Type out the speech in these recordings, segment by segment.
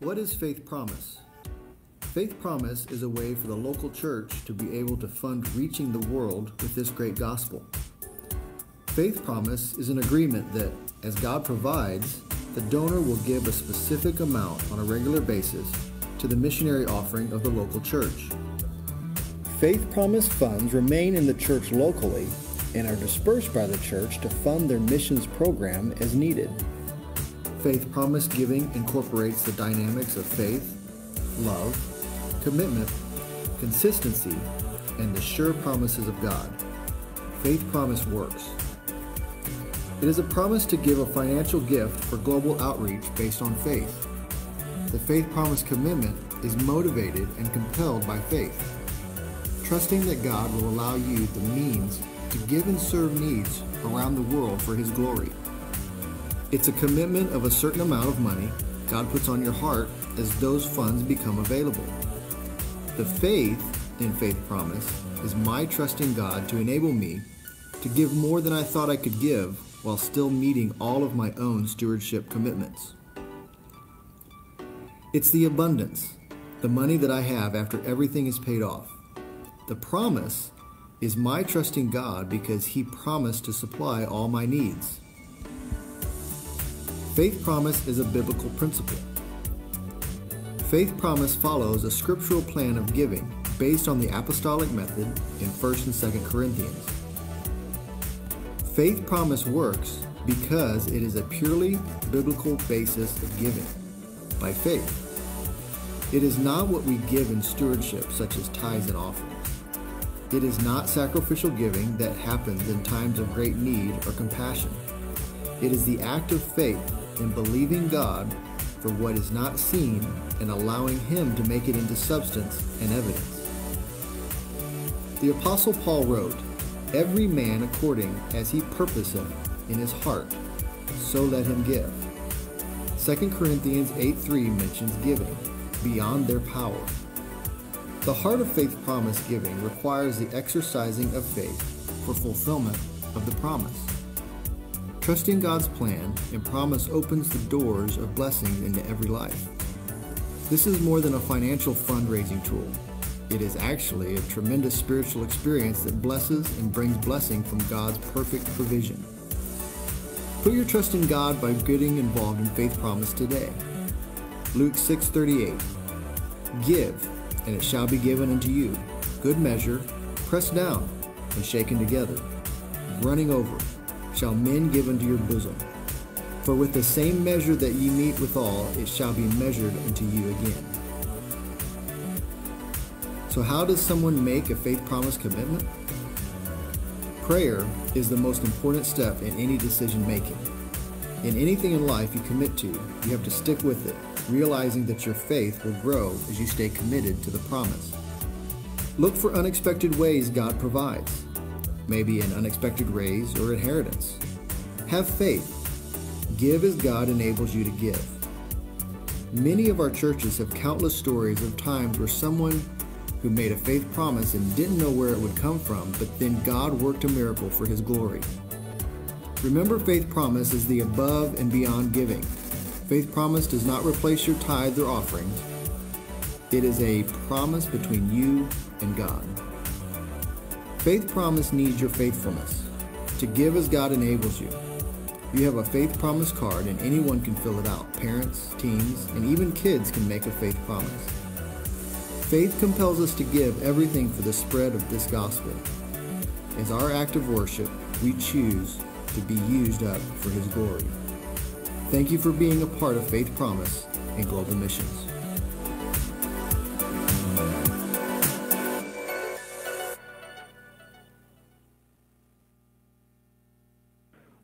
What is Faith Promise? Faith Promise is a way for the local church to be able to fund reaching the world with this great gospel. Faith Promise is an agreement that, as God provides, the donor will give a specific amount on a regular basis to the missionary offering of the local church. Faith Promise funds remain in the church locally and are dispersed by the church to fund their missions program as needed. Faith Promise Giving incorporates the dynamics of faith, love, commitment, consistency, and the sure promises of God. Faith Promise works. It is a promise to give a financial gift for global outreach based on faith. The Faith Promise commitment is motivated and compelled by faith, trusting that God will allow you the means to give and serve needs around the world for His glory. It's a commitment of a certain amount of money God puts on your heart as those funds become available. The faith in Faith Promise is my trusting God to enable me to give more than I thought I could give while still meeting all of my own stewardship commitments. It's the abundance, the money that I have after everything is paid off. The promise is my trusting God because He promised to supply all my needs. Faith promise is a biblical principle. Faith promise follows a scriptural plan of giving based on the apostolic method in 1st and 2nd Corinthians. Faith promise works because it is a purely biblical basis of giving by faith. It is not what we give in stewardship, such as tithes and offerings. It is not sacrificial giving that happens in times of great need or compassion. It is the act of faith in believing God for what is not seen and allowing Him to make it into substance and evidence. The Apostle Paul wrote, Every man according as he purposeth in his heart, so let him give. 2 Corinthians 8 3 mentions giving beyond their power. The heart of faith promise giving requires the exercising of faith for fulfillment of the promise. Trusting God's plan and promise opens the doors of blessings into every life. This is more than a financial fundraising tool. It is actually a tremendous spiritual experience that blesses and brings blessing from God's perfect provision. Put your trust in God by getting involved in faith promise today. Luke 6:38 Give and it shall be given unto you good measure pressed down and shaken together running over shall men give unto your bosom. For with the same measure that ye meet withal it shall be measured unto you again. So how does someone make a faith promise commitment? Prayer is the most important step in any decision making. In anything in life you commit to you have to stick with it realizing that your faith will grow as you stay committed to the promise. Look for unexpected ways God provides, maybe an unexpected raise or inheritance. Have faith. Give as God enables you to give. Many of our churches have countless stories of times where someone who made a faith promise and didn't know where it would come from, but then God worked a miracle for his glory. Remember, faith promise is the above and beyond giving. Faith promise does not replace your tithe or offerings. It is a promise between you and God. Faith promise needs your faithfulness to give as God enables you. You have a faith promise card and anyone can fill it out. Parents, teens, and even kids can make a faith promise. Faith compels us to give everything for the spread of this gospel. As our act of worship, we choose to be used up for His glory. Thank you for being a part of Faith Promise and Global Missions.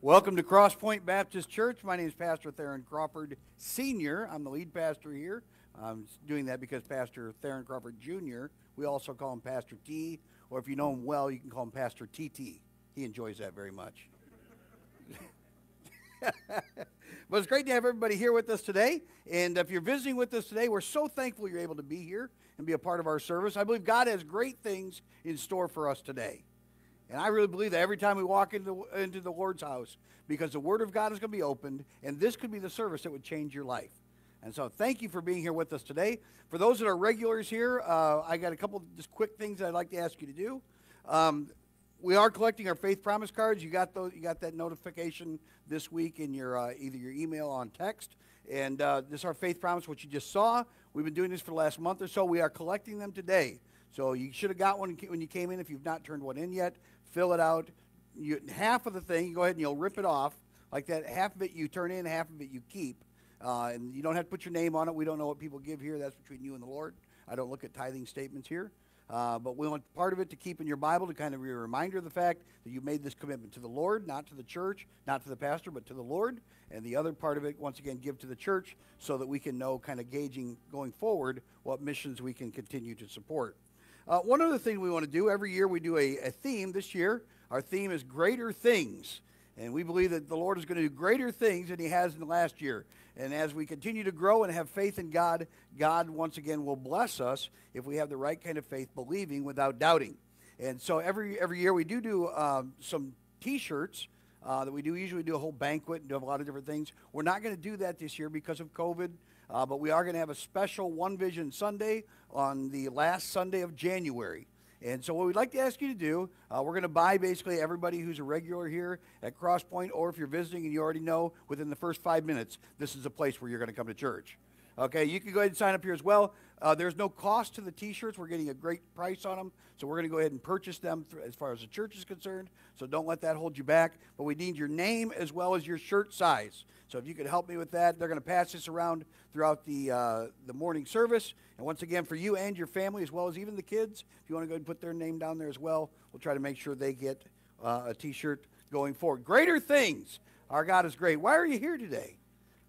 Welcome to Crosspoint Baptist Church. My name is Pastor Theron Crawford Sr. I'm the lead pastor here. I'm doing that because Pastor Theron Crawford Jr., we also call him Pastor T, or if you know him well, you can call him Pastor TT. He enjoys that very much. But it's great to have everybody here with us today. And if you're visiting with us today, we're so thankful you're able to be here and be a part of our service. I believe God has great things in store for us today. And I really believe that every time we walk into, into the Lord's house, because the Word of God is going to be opened, and this could be the service that would change your life. And so thank you for being here with us today. For those that are regulars here, uh, I got a couple just quick things I'd like to ask you to do. Um, we are collecting our faith promise cards. You got those. You got that notification this week in your uh, either your email or on text. And uh, this is our faith promise, what you just saw. We've been doing this for the last month or so. We are collecting them today. So you should have got one when you came in. If you've not turned one in yet, fill it out. You, half of the thing, you go ahead and you'll rip it off like that. Half of it you turn in, half of it you keep. Uh, and you don't have to put your name on it. We don't know what people give here. That's between you and the Lord. I don't look at tithing statements here. Uh, but we want part of it to keep in your Bible to kind of be a reminder of the fact that you made this commitment to the Lord, not to the church, not to the pastor, but to the Lord. And the other part of it, once again, give to the church so that we can know, kind of gauging going forward, what missions we can continue to support. Uh, one other thing we want to do every year, we do a, a theme. This year, our theme is Greater Things. And we believe that the Lord is going to do greater things than He has in the last year. And as we continue to grow and have faith in God, God once again will bless us if we have the right kind of faith, believing without doubting. And so every every year we do do um, some T-shirts uh, that we do. Usually do a whole banquet and do a lot of different things. We're not going to do that this year because of COVID, uh, but we are going to have a special One Vision Sunday on the last Sunday of January. And so, what we'd like to ask you to do, uh, we're going to buy basically everybody who's a regular here at Crosspoint, or if you're visiting and you already know, within the first five minutes, this is a place where you're going to come to church. Okay, you can go ahead and sign up here as well. Uh, there's no cost to the T-shirts. We're getting a great price on them, so we're going to go ahead and purchase them as far as the church is concerned. So don't let that hold you back. But we need your name as well as your shirt size. So if you could help me with that, they're going to pass this around throughout the uh, the morning service. And once again, for you and your family, as well as even the kids, if you want to go ahead and put their name down there as well, we'll try to make sure they get uh, a T-shirt going forward. Greater things. Our God is great. Why are you here today?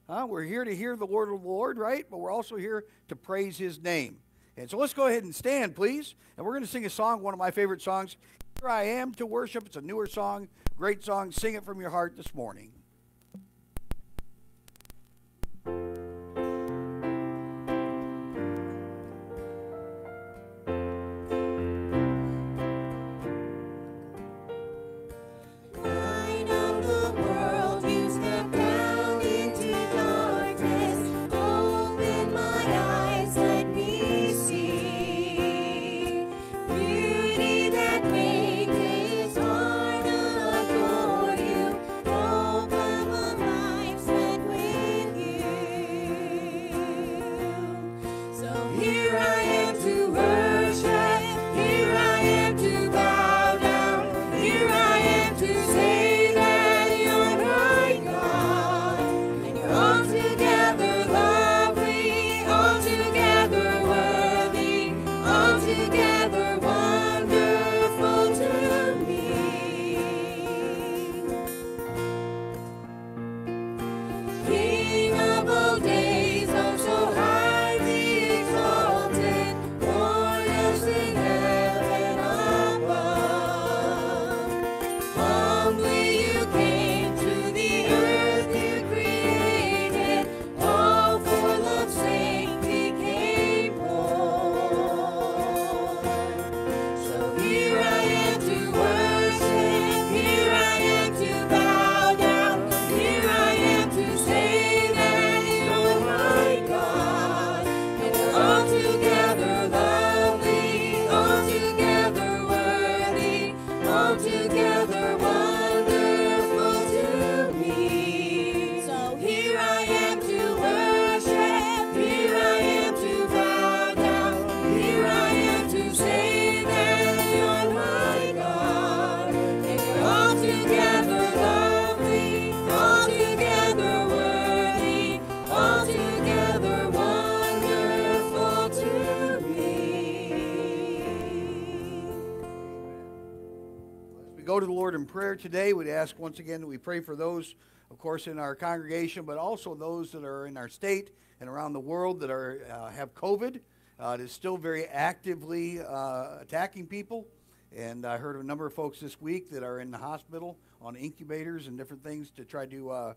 Huh? We're here to hear the word of the Lord, right? But we're also here to praise his name. And so let's go ahead and stand, please. And we're going to sing a song, one of my favorite songs. Here I am to worship. It's a newer song, great song. Sing it from your heart this morning. Prayer today, we'd ask once again that we pray for those, of course, in our congregation, but also those that are in our state and around the world that are uh, have COVID. Uh, it is still very actively uh, attacking people. And I heard of a number of folks this week that are in the hospital on incubators and different things to try to uh,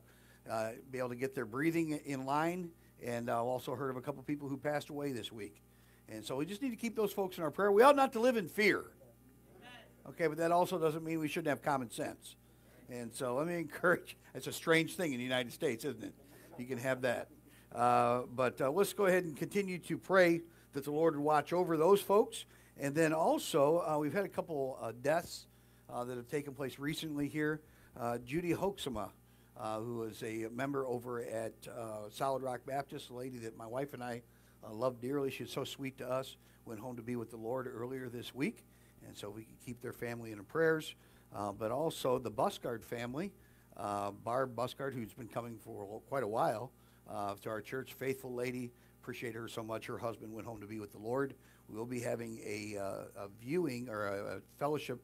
uh, be able to get their breathing in line. And I've also heard of a couple people who passed away this week. And so we just need to keep those folks in our prayer. We ought not to live in fear. Okay, but that also doesn't mean we shouldn't have common sense. And so let me encourage, it's a strange thing in the United States, isn't it? You can have that. Uh, but uh, let's go ahead and continue to pray that the Lord would watch over those folks. And then also, uh, we've had a couple uh, deaths uh, that have taken place recently here. Uh, Judy Hoeksema, who is a member over at Solid Rock Baptist, a lady that my wife and I love dearly. She's so sweet to us. Went home to be with the Lord earlier this week. And so we can keep their family in prayers. but also the Buscard family, Barb Buscard, who's been coming for quite a while uh, to our church. Faithful lady. Appreciate her so much. Her husband went home to be with the Lord. We will be having a, uh, a viewing or a, a fellowship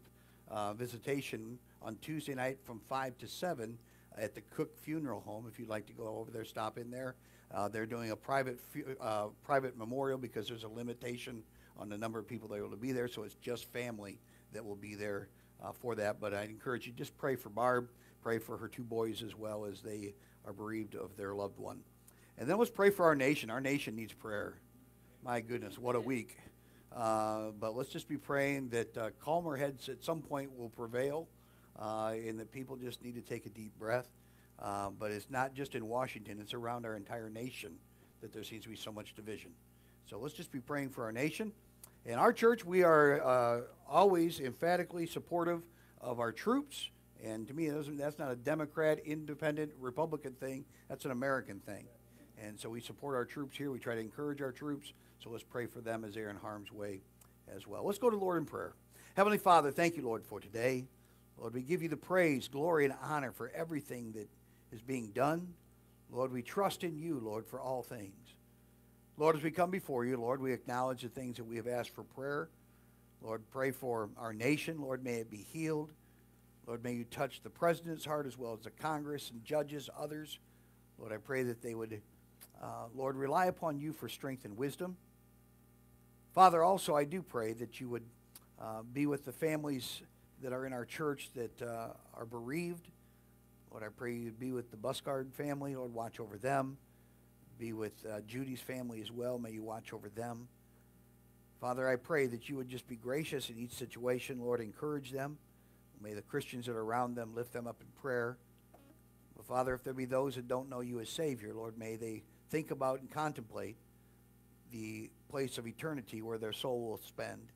uh, visitation on Tuesday night from 5 to 7 at the Cook Funeral Home. If you'd like to go over there, stop in there. Uh, they're doing a private uh, private memorial because there's a limitation on the number of people that will be there, so it's just family that will be there uh, for that. But I encourage you just pray for Barb, pray for her two boys as well as they are bereaved of their loved one. And then let's pray for our nation. Our nation needs prayer. My goodness, what a week. Uh, but let's just be praying that uh, calmer heads at some point will prevail uh, and that people just need to take a deep breath. Uh, but it's not just in Washington, it's around our entire nation that there seems to be so much division. So let's just be praying for our nation. In our church, we are uh, always emphatically supportive of our troops. And to me, that's not a Democrat, independent, Republican thing. That's an American thing. And so we support our troops here. We try to encourage our troops. So let's pray for them as they're in harm's way as well. Let's go to the Lord in prayer. Heavenly Father, thank you, Lord, for today. Lord, we give you the praise, glory, and honor for everything that is being done. Lord, we trust in you, Lord, for all things. Lord, as we come before you, Lord, we acknowledge the things that we have asked for prayer. Lord, pray for our nation. Lord, may it be healed. Lord, may you touch the president's heart as well as the Congress and judges, others. Lord, I pray that they would uh, Lord, rely upon you for strength and wisdom. Father, also, I do pray that you would uh, be with the families that are in our church that uh, are bereaved. Lord, I pray you'd be with the Buscard family. Lord, watch over them. Be with uh, Judy's family as well. May you watch over them. Father, I pray that you would just be gracious in each situation. Lord, encourage them. May the Christians that are around them lift them up in prayer. But Father, if there be those that don't know you as Savior, Lord, may they think about and contemplate the place of eternity where their soul will spend.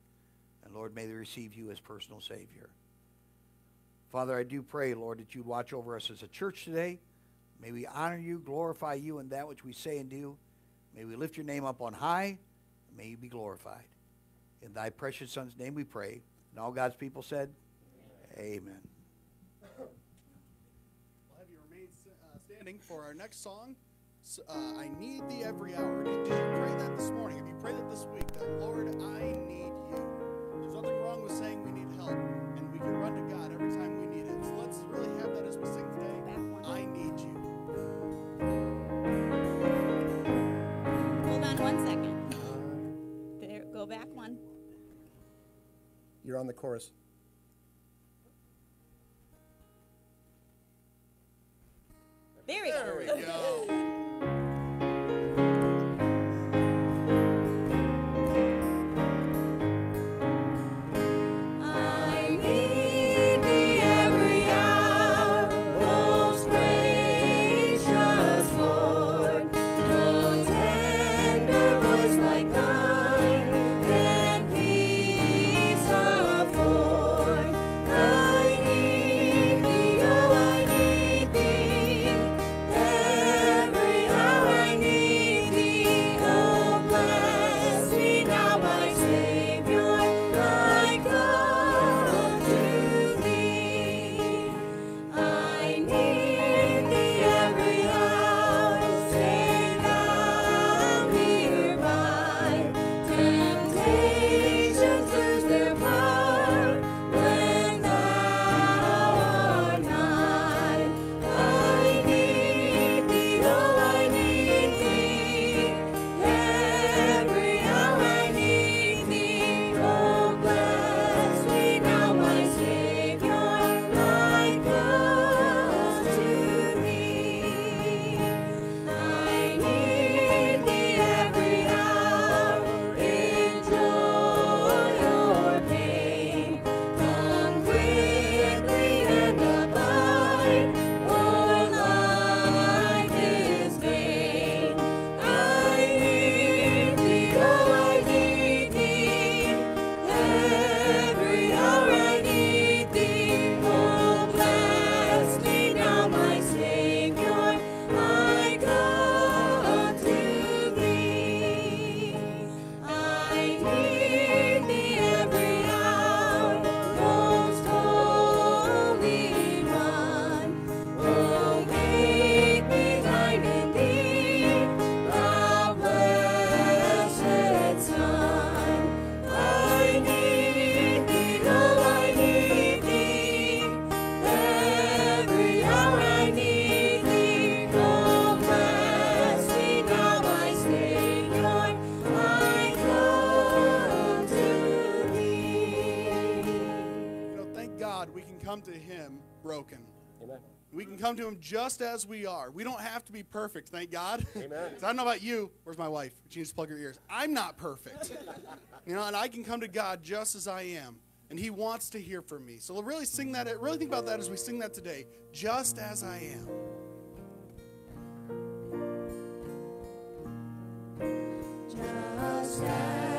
And Lord, may they receive you as personal Savior. Father, I do pray, Lord, that you watch over us as a church today. May we honor you, glorify you in that which we say and do. May we lift your name up on high. May you be glorified. In thy precious Son's name we pray. And all God's people said, Amen. Amen. We'll have you remain uh, standing for our next song uh, I need thee every hour. Did, you pray that this morning? Have you prayed that this week? That, Lord, I need you. There's nothing wrong with saying we need help, and we can run to God every time we need it. So let's really have that as we sing one second. There, go back one. You're on the chorus. There we there go. There we go. come to Him broken. Amen. We can come to Him just as we are. We don't have to be perfect, thank God. Amen. 'Cause I don't know about you. Where's my wife? She needs to plug her ears. I'm not perfect. you know, and I can come to God just as I am. And He wants to hear from me. So really sing that, really think about that as we sing that today. Just as I am. Just as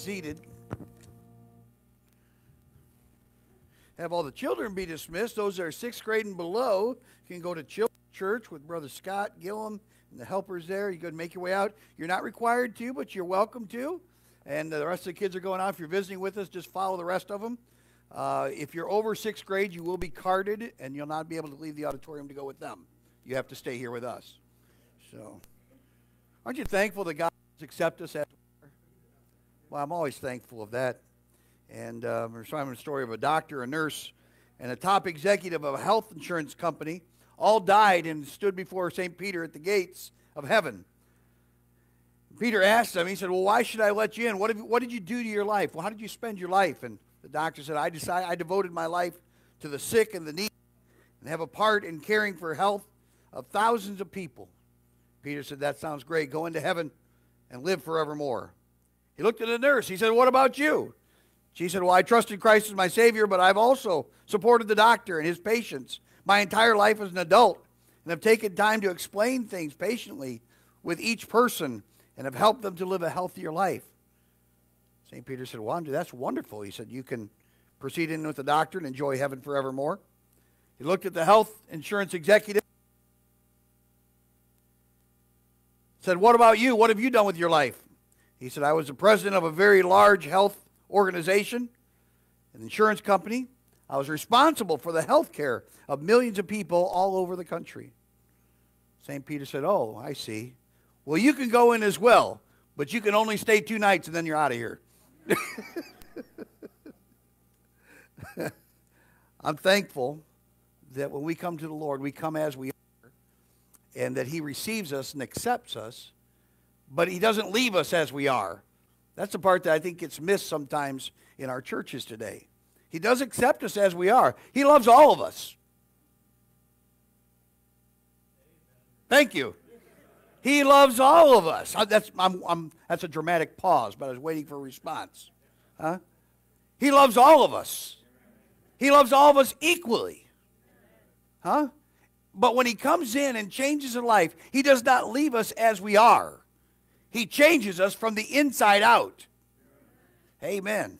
seated. Have all the children be dismissed. Those that are sixth grade and below can go to Church with Brother Scott Gillum and the helpers there. You go and make your way out. You're not required to, but you're welcome to. And the rest of the kids are going out. If you're visiting with us, just follow the rest of them. Uh, if you're over sixth grade, you will be carded, and you'll not be able to leave the auditorium to go with them. You have to stay here with us. So, aren't you thankful that God has accepted us as? Well, I'm always thankful of that. And um, we're telling a story of a doctor, a nurse, and a top executive of a health insurance company all died and stood before St. Peter at the gates of heaven. Peter asked them, he said, Well, why should I let you in? What, what did you do to your life? Well, how did you spend your life? And the doctor said, I decided I devoted my life to the sick and the needy and have a part in caring for health of thousands of people. Peter said, That sounds great. Go into heaven and live forevermore. He looked at the nurse. He said, What about you? She said, Well, I trusted Christ as my Savior, but I've also supported the doctor and his patients my entire life as an adult and have taken time to explain things patiently with each person and have helped them to live a healthier life. St. Peter said, Well, Andrew, that's wonderful. He said, You can proceed in with the doctor and enjoy heaven forevermore. He looked at the health insurance executive. Said, What about you? What have you done with your life? He said, I was the president of a very large health organization, an insurance company. I was responsible for the health care of millions of people all over the country. St. Peter said, Oh, I see. Well, you can go in as well, but you can only stay two nights and then you're out of here. I'm thankful that when we come to the Lord, we come as we are, and that He receives us and accepts us, but He doesn't leave us as we are. That's the part that I think gets missed sometimes in our churches today. He does accept us as we are, He loves all of us. Thank you. He loves all of us. That's, I'm, I'm, that's a dramatic pause, but I was waiting for a response. Huh? He loves all of us. He loves all of us equally. Huh? But when he comes in and changes a life, he does not leave us as we are. He changes us from the inside out. Amen.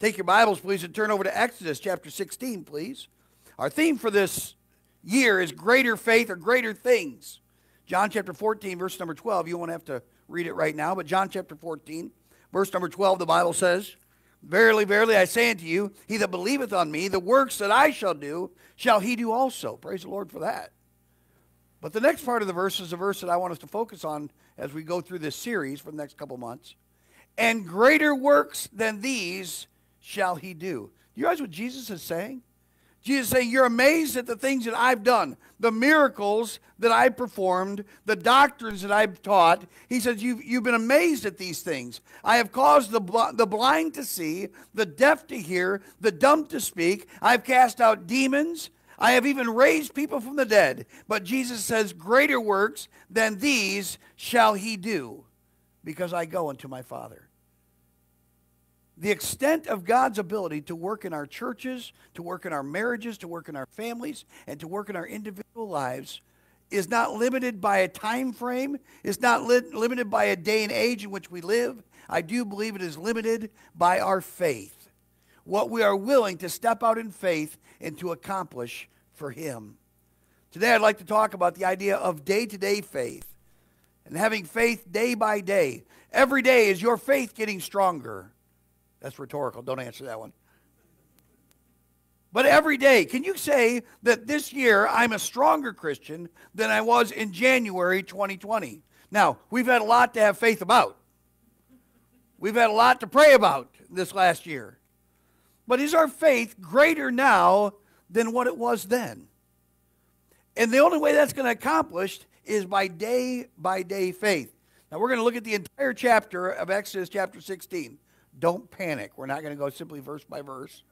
Take your Bibles, please, and turn over to Exodus chapter 16, please. Our theme for this year is greater faith or greater things. John chapter 14, verse number 12. You won't have to read it right now, but John chapter 14, verse number 12, the Bible says, Verily, verily, I say unto you, he that believeth on me, the works that I shall do, shall he do also. Praise the Lord for that. But the next part of the verse is a verse that I want us to focus on as we go through this series for the next couple months. And greater works than these shall he do. You realize what Jesus is saying? Jesus saying, You're amazed at the things that I've done, the miracles that I've performed, the doctrines that I've taught. He says, You've, you've been amazed at these things. I have caused the, bl- the blind to see, the deaf to hear, the dumb to speak. I've cast out demons. I have even raised people from the dead. But Jesus says, Greater works than these shall he do, because I go unto my Father the extent of God's ability to work in our churches, to work in our marriages, to work in our families, and to work in our individual lives is not limited by a time frame, it's not li- limited by a day and age in which we live. I do believe it is limited by our faith. What we are willing to step out in faith and to accomplish for Him. Today, I'd like to talk about the idea of day to day faith and having faith day by day. Every day is your faith getting stronger. That's rhetorical. Don't answer that one. But every day, can you say that this year I'm a stronger Christian than I was in January 2020? Now, we've had a lot to have faith about. We've had a lot to pray about this last year. But is our faith greater now than what it was then? And the only way that's going to accomplish is by day by day faith. Now, we're going to look at the entire chapter of Exodus chapter 16. Don't panic. We're not going to go simply verse by verse.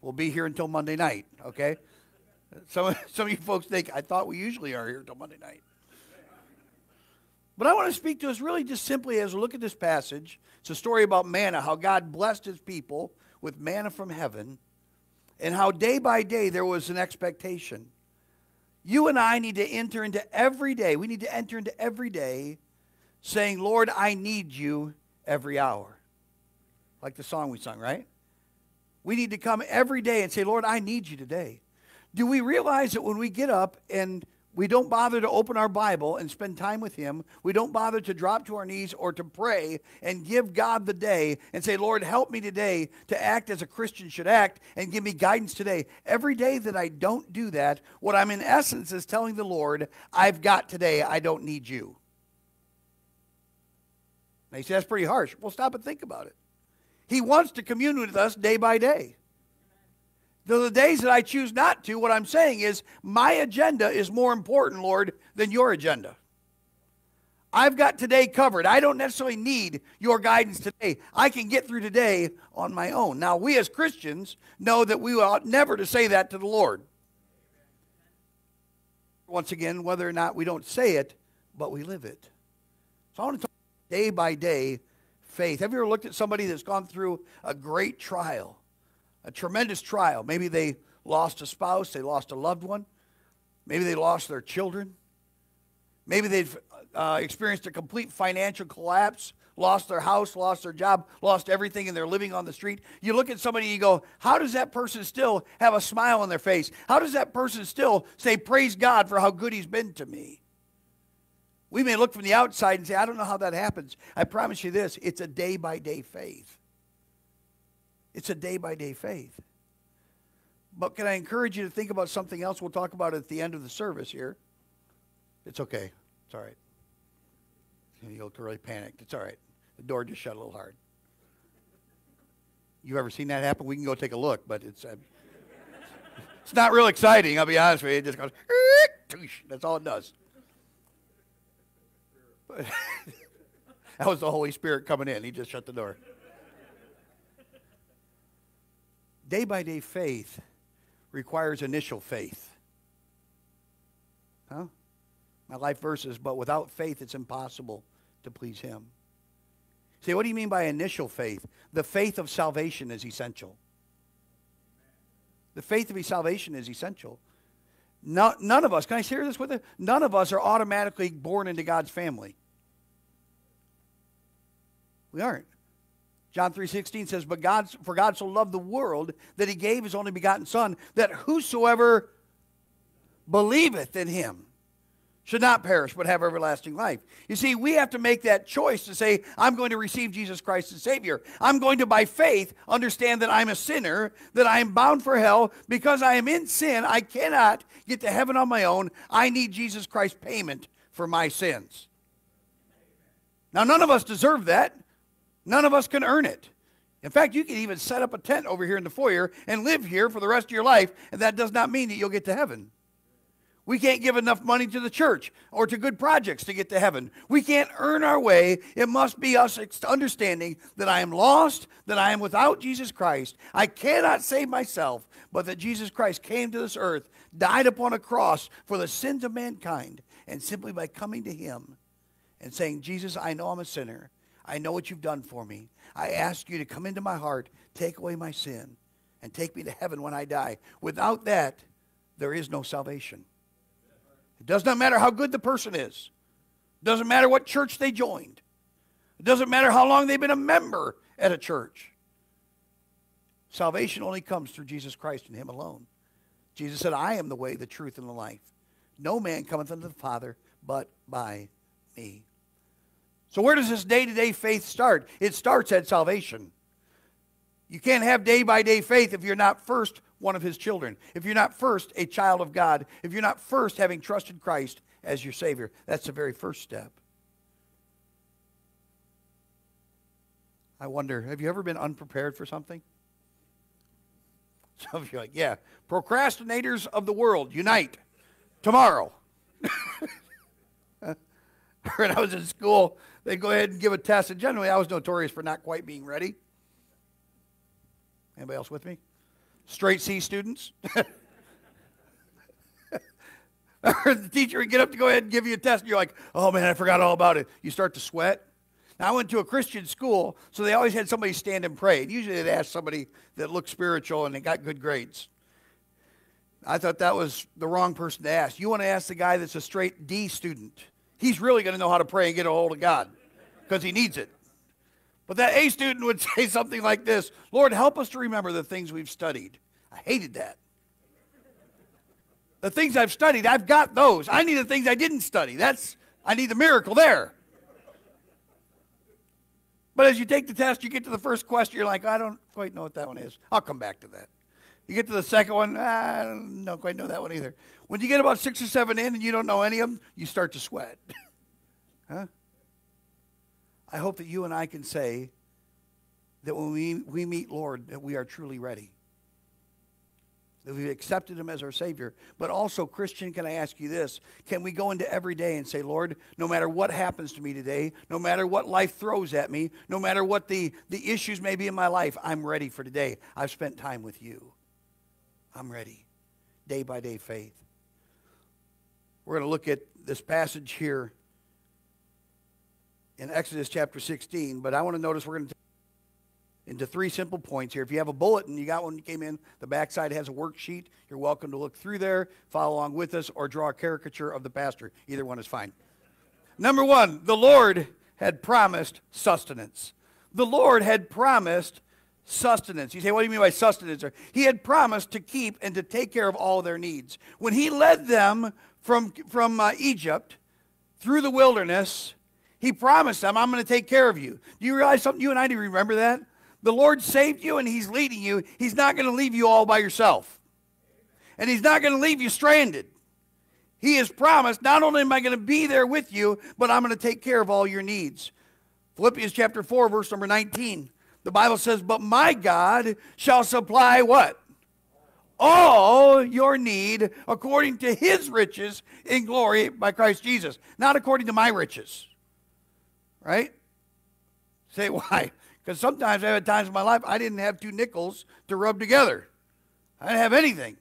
We'll be here until Monday night, okay? Some, some of you folks think, I thought we usually are here until Monday night. But I want to speak to us really just simply as we look at this passage. It's a story about manna, how God blessed his people with manna from heaven, and how day by day there was an expectation. You and I need to enter into every day, we need to enter into every day saying, Lord, I need you every hour like the song we sung, right? We need to come every day and say, Lord, I need you today. Do we realize that when we get up and we don't bother to open our Bible and spend time with Him. We don't bother to drop to our knees or to pray and give God the day and say, Lord, help me today to act as a Christian should act and give me guidance today. Every day that I don't do that, what I'm in essence is telling the Lord, I've got today, I don't need you. Now you say, that's pretty harsh. Well, stop and think about it. He wants to commune with us day by day. The days that I choose not to, what I'm saying is my agenda is more important, Lord, than your agenda. I've got today covered. I don't necessarily need your guidance today. I can get through today on my own. Now, we as Christians know that we ought never to say that to the Lord. Once again, whether or not we don't say it, but we live it. So I want to talk day by day faith. Have you ever looked at somebody that's gone through a great trial, a tremendous trial? Maybe they lost a spouse, they lost a loved one, maybe they lost their children, maybe they've uh, experienced a complete financial collapse, lost their house, lost their job, lost everything, and they're living on the street. You look at somebody and you go, How does that person still have a smile on their face? How does that person still say, Praise God for how good he's been to me? We may look from the outside and say, I don't know how that happens. I promise you this it's a day by day faith. It's a day by day faith. But can I encourage you to think about something else we'll talk about at the end of the service here? It's okay. It's all right. You look really panicked. It's all right. The door just shut a little hard. You ever seen that happen? We can go take a look, but it's uh, it's not real exciting. I'll be honest with you. It just goes. That's all it does. That was the Holy Spirit coming in. He just shut the door. Day by day faith requires initial faith. Huh? My life verses, but without faith it's impossible to please Him. See, what do you mean by initial faith? The faith of salvation is essential. The faith of salvation is essential. No, none of us, can I share this with you? None of us are automatically born into God's family. We aren't. John 3:16 says, "But God for God so loved the world that he gave his only begotten son that whosoever believeth in him should not perish but have everlasting life." You see, we have to make that choice to say, "I'm going to receive Jesus Christ as Savior. I'm going to by faith understand that I'm a sinner, that I am bound for hell because I am in sin. I cannot get to heaven on my own. I need Jesus Christ's payment for my sins." Now, none of us deserve that. None of us can earn it. In fact, you can even set up a tent over here in the foyer and live here for the rest of your life, and that does not mean that you'll get to heaven. We can't give enough money to the church or to good projects to get to heaven. We can't earn our way. It must be us understanding that I am lost, that I am without Jesus Christ. I cannot save myself, but that Jesus Christ came to this earth, died upon a cross for the sins of mankind, and simply by coming to Him and saying, Jesus, I know I'm a sinner. I know what you've done for me. I ask you to come into my heart, take away my sin, and take me to heaven when I die. Without that, there is no salvation. It does not matter how good the person is. It doesn't matter what church they joined. It doesn't matter how long they've been a member at a church. Salvation only comes through Jesus Christ and Him alone. Jesus said, I am the way, the truth, and the life. No man cometh unto the Father but by me. So, where does this day to day faith start? It starts at salvation. You can't have day by day faith if you're not first one of his children, if you're not first a child of God, if you're not first having trusted Christ as your Savior. That's the very first step. I wonder, have you ever been unprepared for something? Some of you are like, yeah. Procrastinators of the world, unite tomorrow. when I was in school, they go ahead and give a test. And generally, I was notorious for not quite being ready. Anybody else with me? Straight C students. the teacher would get up to go ahead and give you a test, and you're like, oh man, I forgot all about it. You start to sweat. Now, I went to a Christian school, so they always had somebody stand and pray. And usually they'd ask somebody that looked spiritual and they got good grades. I thought that was the wrong person to ask. You want to ask the guy that's a straight D student he's really going to know how to pray and get a hold of God because he needs it. But that A student would say something like this Lord, help us to remember the things we've studied. I hated that. The things I've studied, I've got those. I need the things I didn't study. That's I need the miracle there. But as you take the test, you get to the first question, you're like, I don't quite know what that one is. I'll come back to that. You get to the second one, ah, I don't quite know that one either. When you get about six or seven in and you don't know any of them, you start to sweat. huh? I hope that you and I can say that when we, we meet Lord, that we are truly ready. that we've accepted him as our Savior. But also, Christian, can I ask you this? Can we go into every day and say, Lord, no matter what happens to me today, no matter what life throws at me, no matter what the, the issues may be in my life, I'm ready for today. I've spent time with you. I'm ready. Day by day faith. We're going to look at this passage here in Exodus chapter 16, but I want to notice we're going to into three simple points here. If you have a bulletin, you got one came in, the backside has a worksheet. You're welcome to look through there, follow along with us, or draw a caricature of the pastor. Either one is fine. Number one, the Lord had promised sustenance. The Lord had promised sustenance. You say, what do you mean by sustenance? He had promised to keep and to take care of all their needs. When he led them from, from uh, Egypt through the wilderness, he promised them, I'm going to take care of you. Do you realize something? You and I to remember that. The Lord saved you and He's leading you. He's not going to leave you all by yourself. And He's not going to leave you stranded. He has promised, not only am I going to be there with you, but I'm going to take care of all your needs. Philippians chapter 4, verse number 19. The Bible says, But my God shall supply what? All your need according to his riches in glory by Christ Jesus, not according to my riches. Right? Say why? Because sometimes I've had times in my life I didn't have two nickels to rub together. I didn't have anything.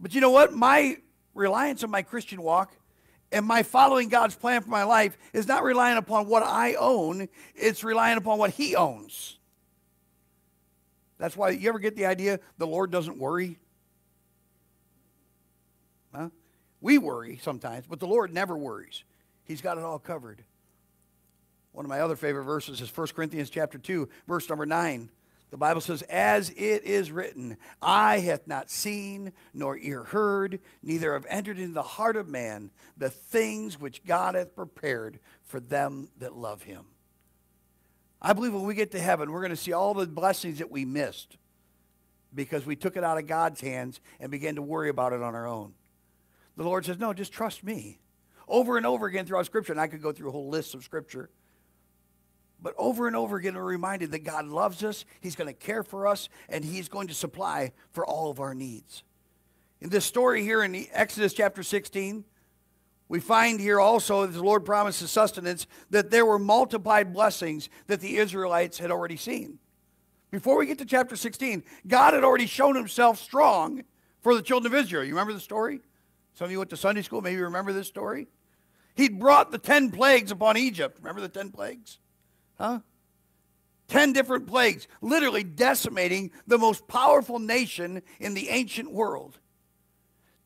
But you know what? My reliance on my Christian walk and my following God's plan for my life is not relying upon what I own, it's relying upon what He owns. That's why you ever get the idea the Lord doesn't worry? Huh? We worry sometimes, but the Lord never worries. He's got it all covered. One of my other favorite verses is 1 Corinthians chapter 2, verse number 9. The Bible says, As it is written, eye hath not seen, nor ear heard, neither have entered into the heart of man the things which God hath prepared for them that love him. I believe when we get to heaven, we're going to see all the blessings that we missed because we took it out of God's hands and began to worry about it on our own. The Lord says, No, just trust me. Over and over again throughout Scripture, and I could go through a whole list of Scripture but over and over again, we're reminded that God loves us, He's going to care for us, and He's going to supply for all of our needs. In this story here in Exodus chapter 16, we find here also that the Lord promises sustenance, that there were multiplied blessings that the Israelites had already seen. Before we get to chapter 16, God had already shown himself strong for the children of Israel. You remember the story? Some of you went to Sunday school, maybe you remember this story. He'd brought the 10 plagues upon Egypt. Remember the 10 plagues? Huh? Ten different plagues, literally decimating the most powerful nation in the ancient world.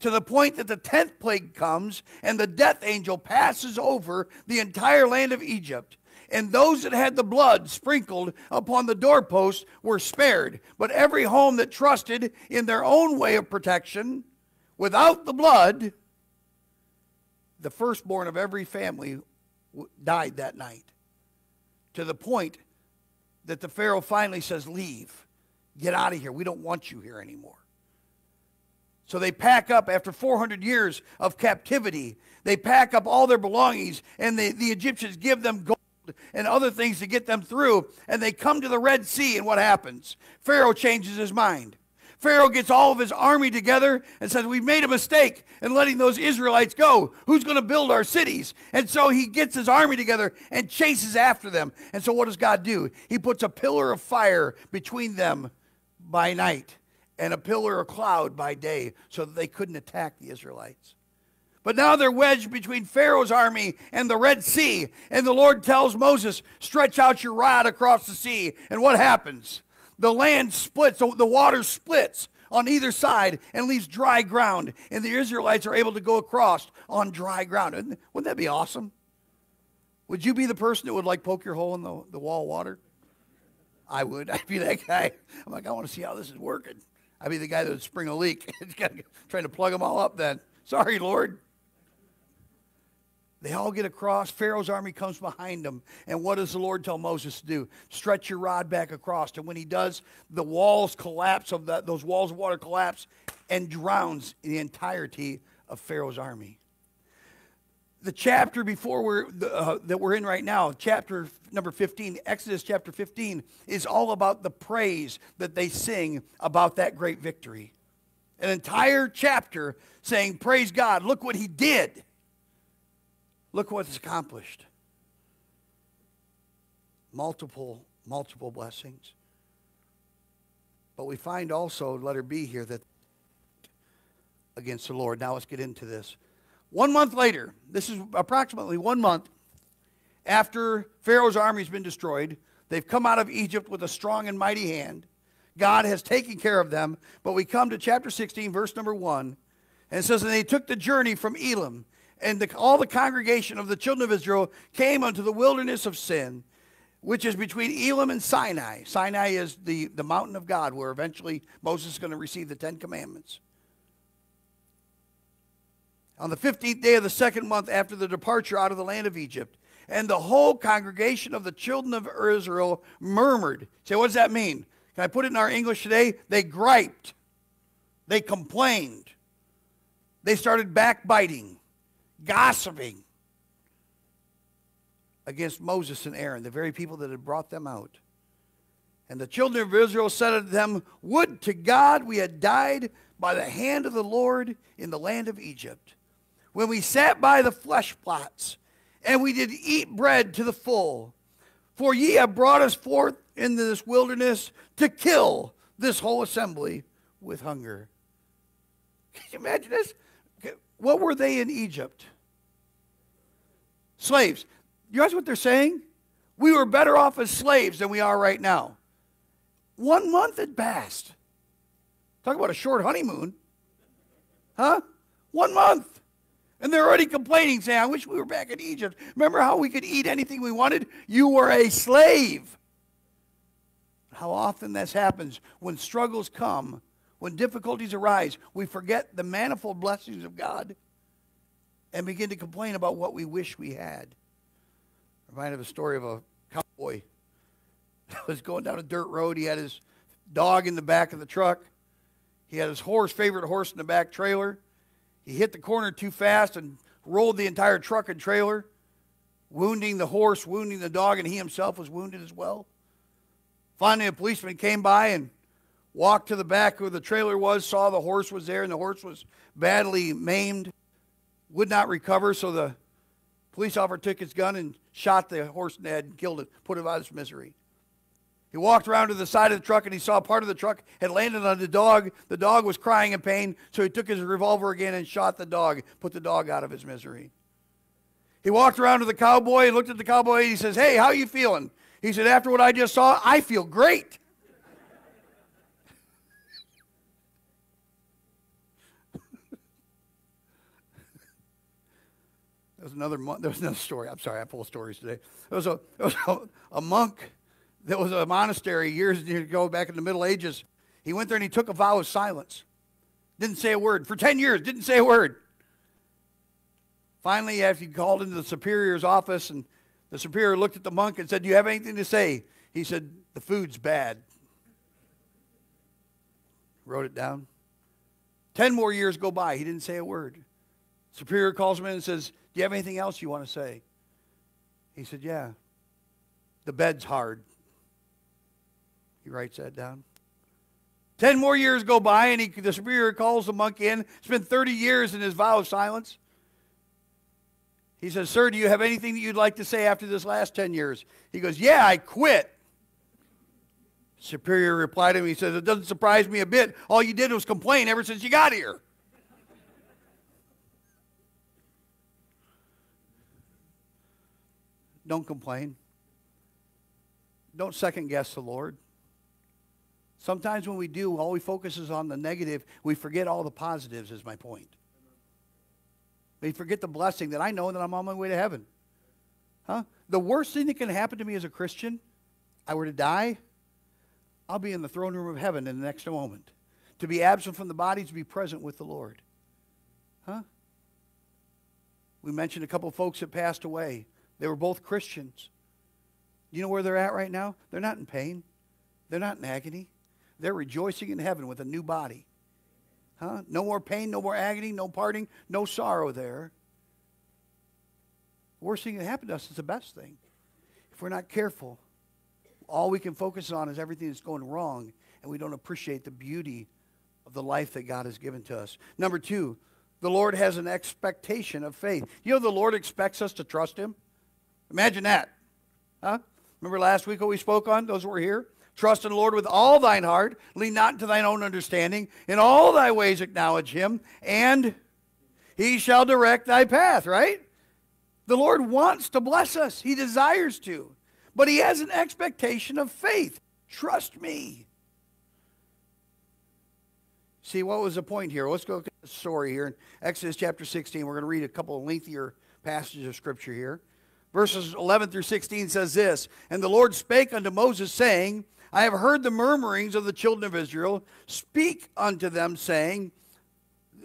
To the point that the tenth plague comes and the death angel passes over the entire land of Egypt. And those that had the blood sprinkled upon the doorpost were spared. But every home that trusted in their own way of protection, without the blood, the firstborn of every family died that night to the point that the Pharaoh finally says, Leave. Get out of here. We don't want you here anymore. So they pack up after 400 years of captivity. They pack up all their belongings, and the, the Egyptians give them gold and other things to get them through. And they come to the Red Sea, and what happens? Pharaoh changes his mind. Pharaoh gets all of his army together and says, We've made a mistake in letting those Israelites go. Who's going to build our cities? And so he gets his army together and chases after them. And so what does God do? He puts a pillar of fire between them by night and a pillar of cloud by day so that they couldn't attack the Israelites. But now they're wedged between Pharaoh's army and the Red Sea. And the Lord tells Moses, Stretch out your rod across the sea. And what happens? the land splits, the water splits on either side and leaves dry ground. And the Israelites are able to go across on dry ground. Wouldn't that be awesome? Would you be the person that would like poke your hole in the, the wall water? I would. I'd be that guy. I'm like, I want to see how this is working. I'd be the guy that would spring a leak, trying to plug them all up then. Sorry, Lord. They all get across. Pharaoh's army comes behind them. And what does the Lord tell Moses to do? Stretch your rod back across. And when he does, the walls collapse of the, those walls of water collapse and drowns the entirety of Pharaoh's army. The chapter before we're, uh, that we're in right now, chapter number 15, Exodus chapter 15, is all about the praise that they sing about that great victory. an entire chapter saying, Praise God, look what he did. Look what's accomplished. Multiple, multiple blessings. But we find also, letter B here, that against the Lord. Now let's get into this. One month later, this is approximately one month after Pharaoh's army has been destroyed, they've come out of Egypt with a strong and mighty hand. God has taken care of them. But we come to chapter 16, verse number 1, and it says, And they took the journey from Elim, and the, all the congregation of the children of Israel came unto the wilderness of Sin, which is between Elim and Sinai. Sinai is the, the mountain of God, where eventually Moses is going to receive the Ten Commandments. On the 15th day of the second month after the departure out of the land of Egypt, and the whole congregation of the children of Israel murmured. Say, what does that mean? Can I put it in our English today? They griped. They complained. They started backbiting, gossiping against Moses and Aaron, the very people that had brought them out. And the children of Israel said unto them, Would to God we had died by the hand of the Lord in the land of Egypt, when we sat by the flesh pots and we did eat bread to the full. For ye have brought us forth into this wilderness to kill this whole assembly with hunger. Can you imagine this? What were they in Egypt? Slaves. You guys what they're saying? We were better off as slaves than we are right now. One month had passed. Talk about a short honeymoon. Huh? One month. And they're already complaining, saying, I wish we were back in Egypt. Remember how we could eat anything we wanted? You were a slave. How often this happens when struggles come, when difficulties arise, we forget the manifold blessings of God and begin to complain about what we wish we had. I remind of a story of a cowboy that was going down a dirt road. He had his dog in the back of the truck. He had his horse, favorite horse in the back trailer. He hit the corner too fast and rolled the entire truck and trailer, wounding the horse, wounding the dog, and he himself was wounded as well. Finally, a policeman came by and walked to the back where the trailer was, saw the horse was there, and the horse was badly maimed, would not recover, so the police officer took his gun and shot the horse in the head and killed it, put it out of its misery. He walked around to the side of the truck and he saw part of the truck had landed on the dog. The dog was crying in pain, so he took his revolver again and shot the dog, put the dog out of his misery. He walked around to the cowboy and looked at the cowboy and he says, Hey, how are you feeling? He said, After what I just saw, I feel great. there was another there was another story. I'm sorry, I pull stories today. There was a, there was a, a monk there was a monastery years ago back in the Middle Ages. He went there and he took a vow of silence. Didn't say a word. For 10 years, didn't say a word. Finally, after he called into the superior's office, and the superior looked at the monk and said, Do you have anything to say? He said, The food's bad. Wrote it down. Ten more years go by. He didn't say a word. Superior calls him in and says, Do you have anything else you want to say? He said, Yeah. The bed's hard. He writes that down. Ten more years go by, and he, the superior calls the monk in. It's been 30 years in his vow of silence. He says, Sir, do you have anything that you'd like to say after this last 10 years? He goes, Yeah, I quit. Superior replied to him, He says, It doesn't surprise me a bit. All you did was complain ever since you got here. Don't complain. Don't second guess the Lord. Sometimes when we do, all we focus is on the negative. We forget all the positives, is my point. We forget the blessing that I know that I'm on my way to heaven. Huh? The worst thing that can happen to me as a Christian, I were to die, I'll be in the throne room of heaven in the next moment. To be absent from the body, to be present with the Lord. Huh? We mentioned a couple folks that passed away. They were both Christians. You know where they're at right now? They're not in pain. They're not in agony. They're rejoicing in heaven with a new body. Huh? No more pain, no more agony, no parting, no sorrow there. The worst thing that happened to us is the best thing. If we're not careful, all we can focus on is everything that's going wrong, and we don't appreciate the beauty of the life that God has given to us. Number two, the Lord has an expectation of faith. You know, the Lord expects us to trust Him. Imagine that. Huh? Remember last week what we spoke on? Those who were here? Trust in the Lord with all thine heart. Lean not into thine own understanding. In all thy ways acknowledge him, and he shall direct thy path, right? The Lord wants to bless us. He desires to. But he has an expectation of faith. Trust me. See, what was the point here? Let's go to the story here in Exodus chapter 16. We're going to read a couple of lengthier passages of scripture here. Verses 11 through 16 says this And the Lord spake unto Moses, saying, I have heard the murmurings of the children of Israel. Speak unto them, saying,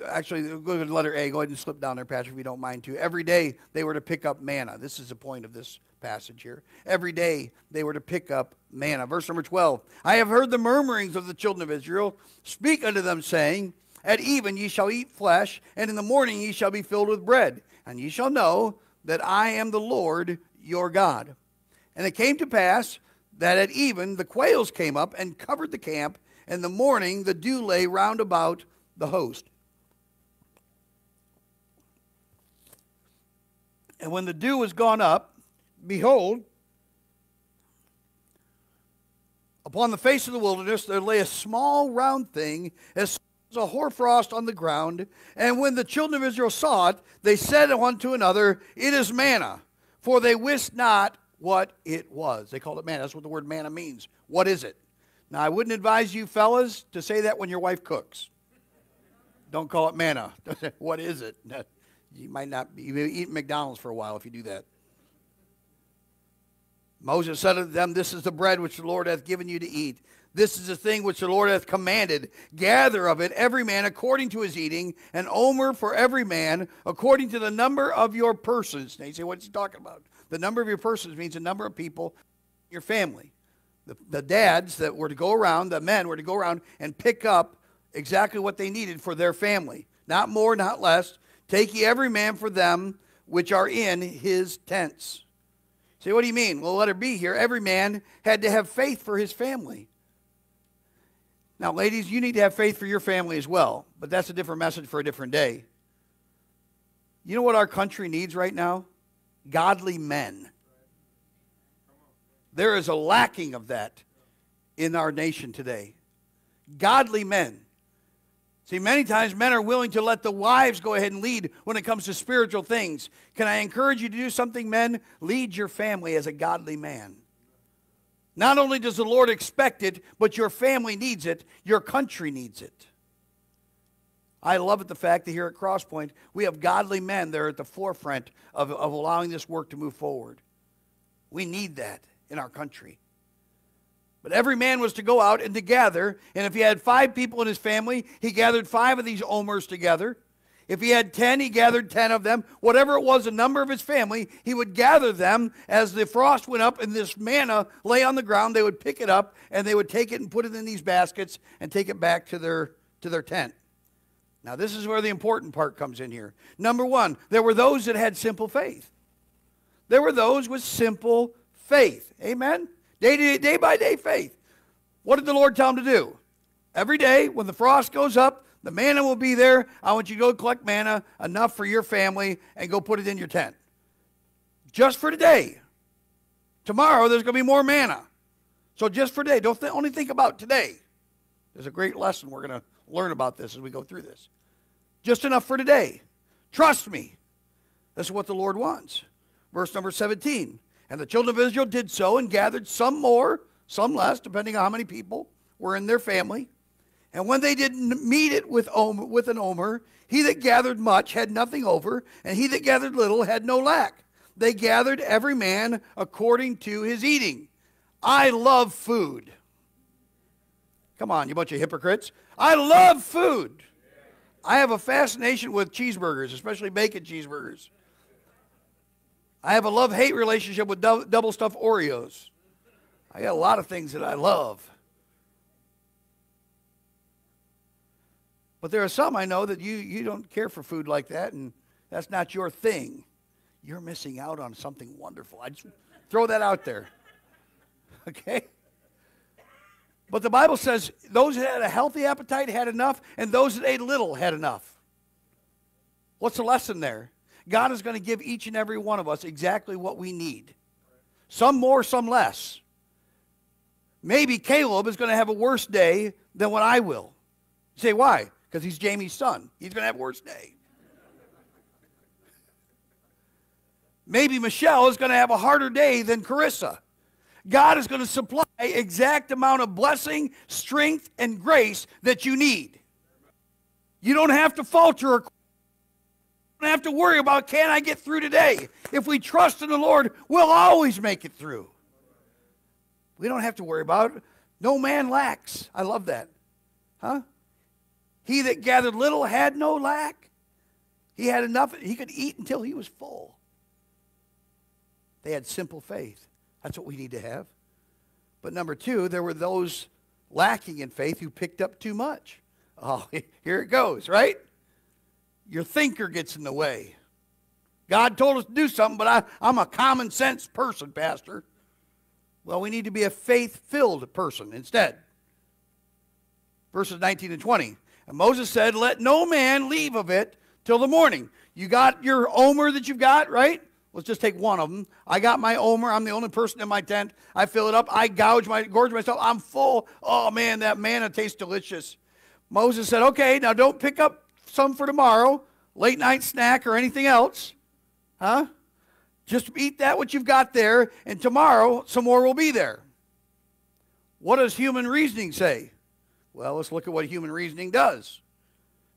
actually, go to letter A. Go ahead and slip down there, Patrick, if you don't mind to. Every day they were to pick up manna. This is the point of this passage here. Every day they were to pick up manna. Verse number 12 I have heard the murmurings of the children of Israel. Speak unto them, saying, At even ye shall eat flesh, and in the morning ye shall be filled with bread. And ye shall know that I am the Lord your God. And it came to pass that at even the quails came up and covered the camp, and the morning the dew lay round about the host. And when the dew was gone up, behold, upon the face of the wilderness there lay a small round thing as a hoarfrost on the ground. And when the children of Israel saw it, they said one to another, It is manna, for they wist not what it was. They called it manna. That's what the word manna means. What is it? Now, I wouldn't advise you fellas to say that when your wife cooks. Don't call it manna. what is it? You might not be, you may eat McDonald's for a while if you do that. Moses said to them, This is the bread which the Lord hath given you to eat. This is the thing which the Lord hath commanded. Gather of it every man according to his eating, an omer for every man according to the number of your persons. Now you say, what's he talking about? The number of your persons means the number of people in your family. The, the dads that were to go around, the men were to go around and pick up exactly what they needed for their family. Not more, not less. Take ye every man for them which are in his tents. Say, what do you mean? Well, let it be here. Every man had to have faith for his family. Now, ladies, you need to have faith for your family as well, but that's a different message for a different day. You know what our country needs right now? Godly men. There is a lacking of that in our nation today. Godly men. See, many times men are willing to let the wives go ahead and lead when it comes to spiritual things. Can I encourage you to do something, men? Lead your family as a godly man. Not only does the Lord expect it, but your family needs it, your country needs it. I love it the fact that here at Crosspoint, we have godly men that are at the forefront of, of allowing this work to move forward. We need that in our country. But every man was to go out and to gather, and if he had five people in his family, he gathered five of these omers together. If he had 10, he gathered 10 of them. Whatever it was, the number of his family, he would gather them as the frost went up and this manna lay on the ground. They would pick it up and they would take it and put it in these baskets and take it back to their, to their tent. Now, this is where the important part comes in here. Number one, there were those that had simple faith. There were those with simple faith. Amen? Day, day, day by day faith. What did the Lord tell them to do? Every day, when the frost goes up, the manna will be there. I want you to go collect manna, enough for your family, and go put it in your tent. Just for today. Tomorrow, there's going to be more manna. So just for today. Don't th- only think about today. There's a great lesson we're going to learn about this as we go through this. Just enough for today. Trust me. This is what the Lord wants. Verse number 17. And the children of Israel did so and gathered some more, some less, depending on how many people were in their family. And when they did meet it with, omer, with an omer, he that gathered much had nothing over, and he that gathered little had no lack. They gathered every man according to his eating. I love food. Come on, you bunch of hypocrites. I love food. I have a fascination with cheeseburgers, especially bacon cheeseburgers. I have a love hate relationship with double stuffed Oreos. I got a lot of things that I love. But there are some I know that you, you don't care for food like that, and that's not your thing. You're missing out on something wonderful. I just throw that out there. Okay? But the Bible says those that had a healthy appetite had enough, and those that ate little had enough. What's the lesson there? God is going to give each and every one of us exactly what we need. Some more, some less. Maybe Caleb is going to have a worse day than what I will. You say, why? Because he's Jamie's son. He's going to have a worse day. Maybe Michelle is going to have a harder day than Carissa. God is going to supply exact amount of blessing, strength, and grace that you need. You don't have to falter or don't have to worry about can I get through today. If we trust in the Lord, we'll always make it through. We don't have to worry about it. No man lacks. I love that. Huh? He that gathered little had no lack. He had enough, he could eat until he was full. They had simple faith. That's what we need to have. But number two, there were those lacking in faith who picked up too much. Oh, here it goes, right? Your thinker gets in the way. God told us to do something, but I, I'm a common sense person, Pastor. Well, we need to be a faith filled person instead. Verses 19 and 20. And Moses said, Let no man leave of it till the morning. You got your omer that you've got, right? Let's just take one of them. I got my omer. I'm the only person in my tent. I fill it up. I gouge my gorge myself. I'm full. Oh man, that manna tastes delicious. Moses said, "Okay, now don't pick up some for tomorrow, late night snack or anything else. Huh? Just eat that what you've got there, and tomorrow some more will be there. What does human reasoning say? Well, let's look at what human reasoning does.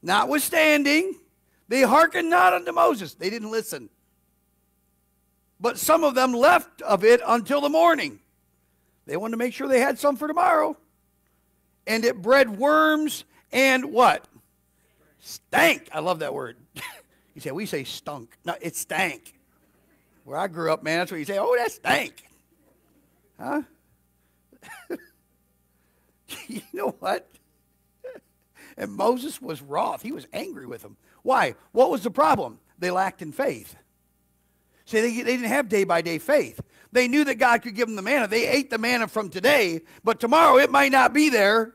Notwithstanding, they hearkened not unto Moses. They didn't listen. But some of them left of it until the morning. They wanted to make sure they had some for tomorrow. And it bred worms and what? Stank. I love that word. you say, we say stunk. No, it stank. Where I grew up, man, that's what you say. Oh, that stank. Huh? you know what? and Moses was wroth. He was angry with them. Why? What was the problem? They lacked in faith. See, they, they didn't have day by day faith. They knew that God could give them the manna. They ate the manna from today, but tomorrow it might not be there.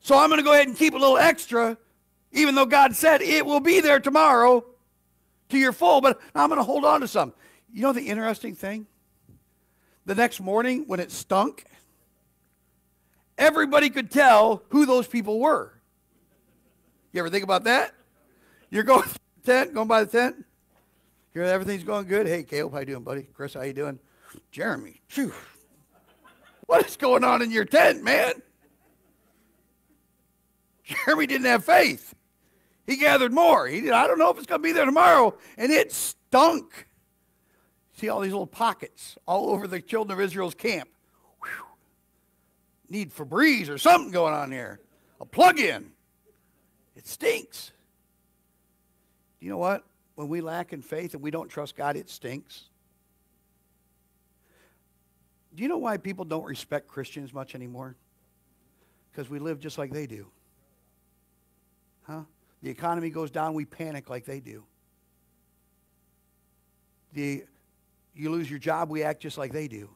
So I'm going to go ahead and keep a little extra, even though God said it will be there tomorrow to your full, but I'm going to hold on to some. You know the interesting thing? The next morning when it stunk, everybody could tell who those people were. You ever think about that? You're going to the tent, going by the tent. Everything's going good. Hey, Caleb, how you doing, buddy? Chris, how you doing? Jeremy, phew. What is going on in your tent, man? Jeremy didn't have faith. He gathered more. He did, I don't know if it's going to be there tomorrow. And it stunk. See all these little pockets all over the children of Israel's camp. Whew. Need Febreze or something going on here. A plug in. It stinks. Do you know what? When we lack in faith and we don't trust God, it stinks. Do you know why people don't respect Christians much anymore? Because we live just like they do. Huh? The economy goes down, we panic like they do. The, you lose your job, we act just like they do.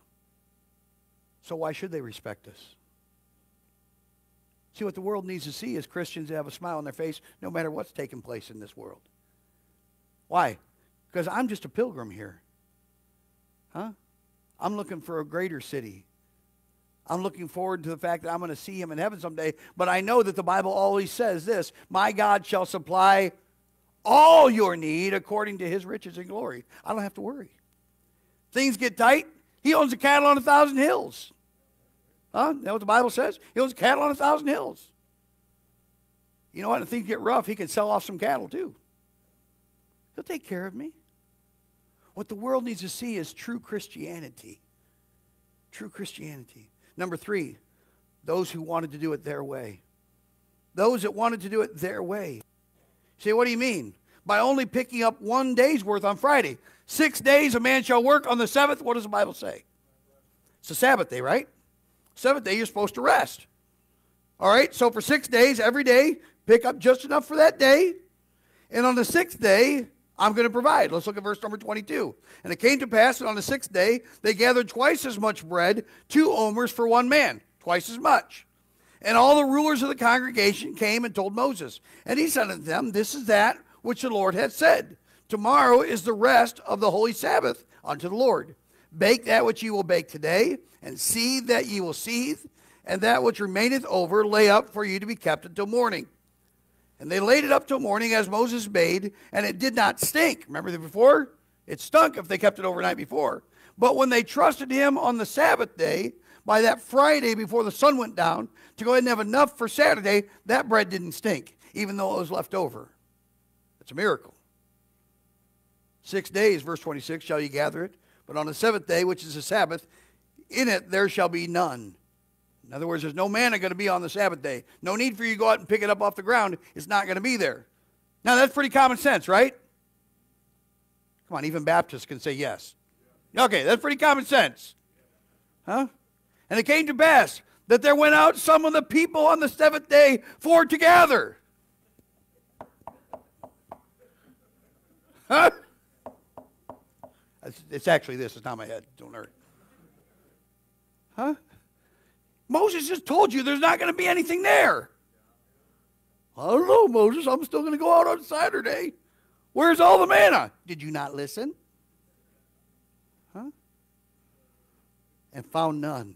So why should they respect us? See, what the world needs to see is Christians that have a smile on their face no matter what's taking place in this world. Why? Because I'm just a pilgrim here. Huh? I'm looking for a greater city. I'm looking forward to the fact that I'm going to see him in heaven someday. But I know that the Bible always says this My God shall supply all your need according to his riches and glory. I don't have to worry. Things get tight. He owns the cattle on a thousand hills. Huh? Know what the Bible says? He owns cattle on a thousand hills. You know what? If things get rough, he can sell off some cattle too. He'll take care of me. What the world needs to see is true Christianity. True Christianity. Number three, those who wanted to do it their way. Those that wanted to do it their way. Say, what do you mean? By only picking up one day's worth on Friday. Six days a man shall work. On the seventh, what does the Bible say? It's a Sabbath day, right? Seventh day, you're supposed to rest. All right, so for six days, every day, pick up just enough for that day. And on the sixth day, I'm going to provide. Let's look at verse number 22. And it came to pass that on the sixth day they gathered twice as much bread, two omers for one man. twice as much. And all the rulers of the congregation came and told Moses. And he said unto them, This is that which the Lord hath said. Tomorrow is the rest of the holy Sabbath unto the Lord. Bake that which ye will bake today, and seethe that ye will seethe, and that which remaineth over lay up for you to be kept until morning. And they laid it up till morning as Moses bade, and it did not stink. Remember the before? It stunk if they kept it overnight before. But when they trusted him on the Sabbath day, by that Friday before the sun went down, to go ahead and have enough for Saturday, that bread didn't stink, even though it was left over. It's a miracle. Six days, verse 26, shall ye gather it, but on the seventh day, which is the Sabbath, in it there shall be none. In other words, there's no manna going to be on the Sabbath day. No need for you to go out and pick it up off the ground. It's not going to be there. Now, that's pretty common sense, right? Come on, even Baptists can say yes. Okay, that's pretty common sense. Huh? And it came to pass that there went out some of the people on the seventh day for to gather. Huh? It's, actually this. It's not my head. Don't hurt. Huh? Moses just told you there's not going to be anything there. I don't know, Moses. I'm still going to go out on Saturday. Where's all the manna? Did you not listen? Huh? And found none.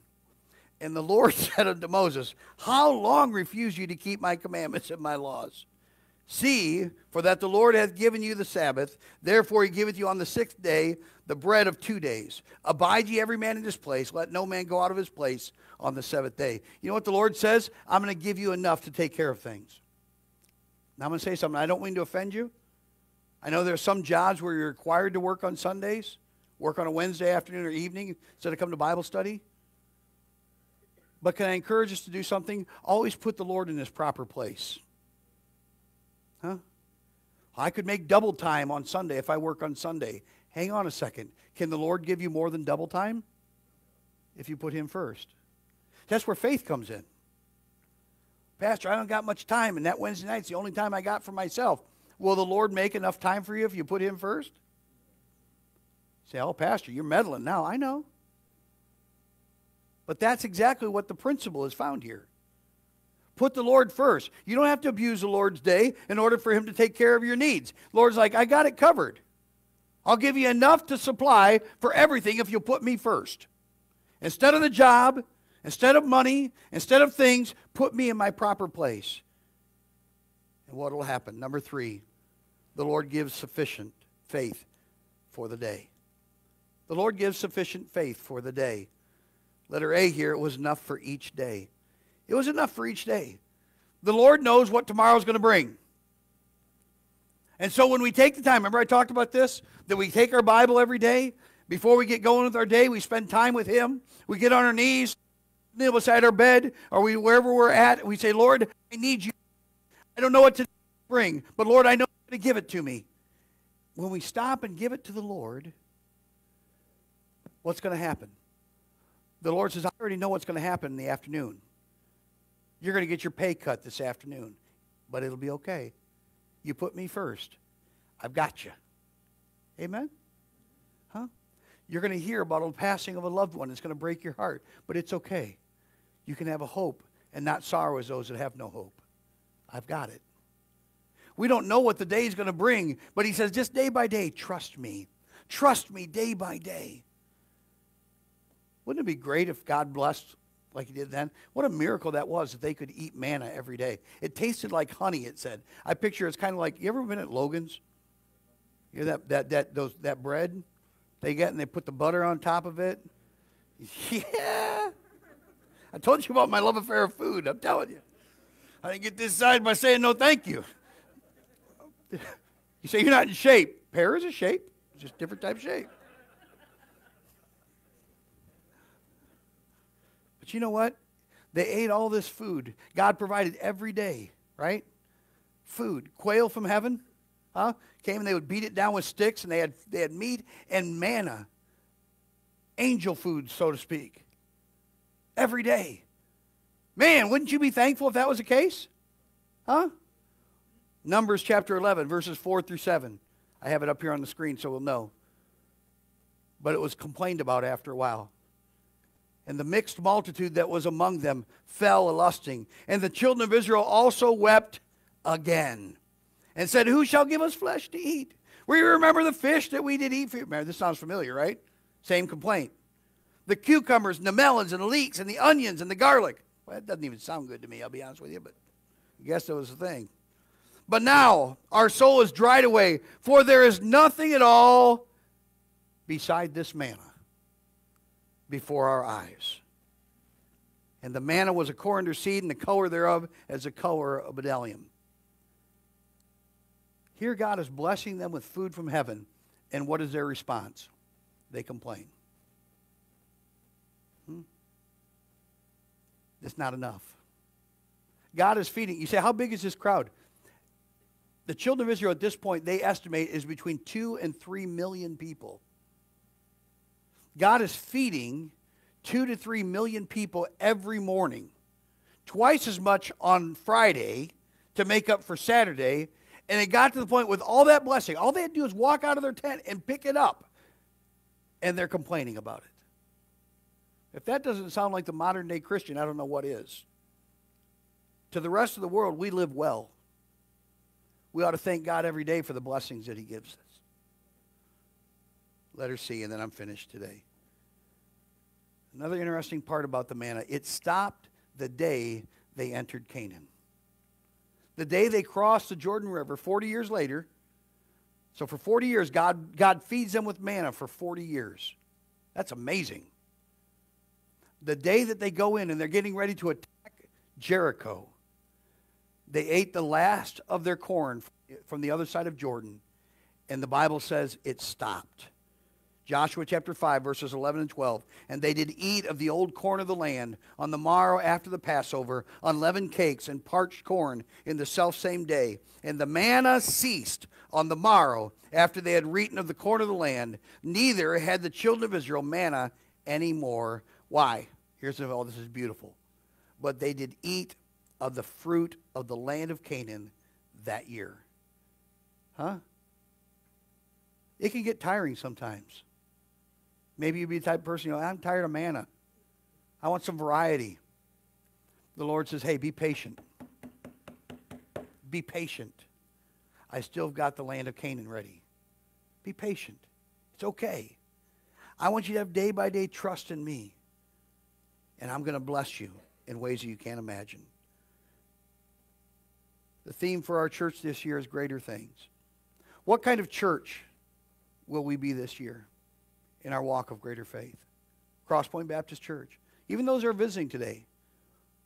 And the Lord said unto Moses, How long refuse you to keep my commandments and my laws? See, for that the Lord hath given you the Sabbath, therefore he giveth you on the sixth day the bread of two days. Abide ye every man in his place, let no man go out of his place on the seventh day. You know what the Lord says? I'm going to give you enough to take care of things. Now I'm going to say something. I don't mean to offend you. I know there are some jobs where you're required to work on Sundays, work on a Wednesday afternoon or evening instead of come to Bible study. But can I encourage us to do something? Always put the Lord in his proper place. Huh? I could make double time on Sunday if I work on Sunday. Hang on a second. Can the Lord give you more than double time? If you put him first. That's where faith comes in. Pastor, I don't got much time, and that Wednesday night's the only time I got for myself. Will the Lord make enough time for you if you put him first? Say, oh, Pastor, you're meddling now. I know. But that's exactly what the principle is found here. Put the Lord first. You don't have to abuse the Lord's day in order for him to take care of your needs. Lord's like, I got it covered. I'll give you enough to supply for everything if you'll put me first. Instead of the job, instead of money, instead of things, put me in my proper place. And what will happen? Number three, the Lord gives sufficient faith for the day. The Lord gives sufficient faith for the day. Letter A here, it was enough for each day. It was enough for each day. The Lord knows what tomorrow's going to bring. And so when we take the time, remember I talked about this? That we take our Bible every day. Before we get going with our day, we spend time with Him. We get on our knees, kneel beside our bed, or we wherever we're at, we say, Lord, I need you. I don't know what to bring, but Lord, I know you're going to give it to me. When we stop and give it to the Lord, what's going to happen? The Lord says, I already know what's going to happen in the afternoon. You're going to get your pay cut this afternoon, but it'll be okay. You put me first. I've got you. Amen? Huh? You're going to hear about a passing of a loved one. It's going to break your heart, but it's okay. You can have a hope and not sorrow as those that have no hope. I've got it. We don't know what the day is going to bring, but he says, just day by day, trust me. Trust me day by day. Wouldn't it be great if God blessed like he did then? What a miracle that was that they could eat manna every day. It tasted like honey, it said. I picture it's kind of like, you ever been at Logan's? You know that, that, that, those, that bread they get and they put the butter on top of it? Yeah. I told you about my love affair of food. I'm telling you. I didn't get this side by saying no thank you. You say you're not in shape. Pear is a shape, just different type of shape. But you know what? They ate all this food. God provided every day, right? Food. Quail from heaven, huh? Came and they would beat it down with sticks, and they had they had meat and manna. Angel food, so to speak. Every day. Man, wouldn't you be thankful if that was the case? Huh? Numbers chapter 11, verses 4 through 7. I have it up here on the screen so we'll know. But it was complained about after a while. And the mixed multitude that was among them fell a lusting. And the children of Israel also wept again and said, Who shall give us flesh to eat? We remember the fish that we did eat for you. This sounds familiar, right? Same complaint. The cucumbers and the melons and the leeks and the onions and the garlic. Well, that doesn't even sound good to me, I'll be honest with you, but I guess that was the thing. But now our soul is dried away, for there is nothing at all beside this manna before our eyes. And the manna was a coriander seed, and the color thereof as the color of bdellium. Here, God is blessing them with food from heaven, and what is their response? They complain. Hmm? It's not enough. God is feeding. You say, how big is this crowd? The children of Israel at this point, they estimate, is between two and three million people. God is feeding two to three million people every morning, twice as much on Friday to make up for Saturday. And it got to the point with all that blessing, all they had to do is walk out of their tent and pick it up. And they're complaining about it. If that doesn't sound like the modern day Christian, I don't know what is. To the rest of the world, we live well. We ought to thank God every day for the blessings that He gives us. Letter C, and then I'm finished today. Another interesting part about the manna it stopped the day they entered Canaan. The day they crossed the Jordan River, 40 years later. So for 40 years, God, God feeds them with manna for 40 years. That's amazing. The day that they go in and they're getting ready to attack Jericho, they ate the last of their corn from the other side of Jordan, and the Bible says it stopped. Joshua chapter 5, verses 11 and 12. And they did eat of the old corn of the land on the morrow after the Passover, unleavened cakes and parched corn in the selfsame day. And the manna ceased on the morrow after they had eaten of the corn of the land. Neither had the children of Israel manna any more. Why? Here's all oh, this is beautiful. But they did eat of the fruit of the land of Canaan that year. Huh? It can get tiring sometimes. Maybe you'd be the type of person, you know, I'm tired of manna. I want some variety. The Lord says, hey, be patient. Be patient. I still have got the land of Canaan ready. Be patient. It's okay. I want you to have day by day trust in me. And I'm going to bless you in ways that you can't imagine. The theme for our church this year is greater things. What kind of church will we be this year? In our walk of greater faith. Crosspoint Baptist Church. Even those who are visiting today,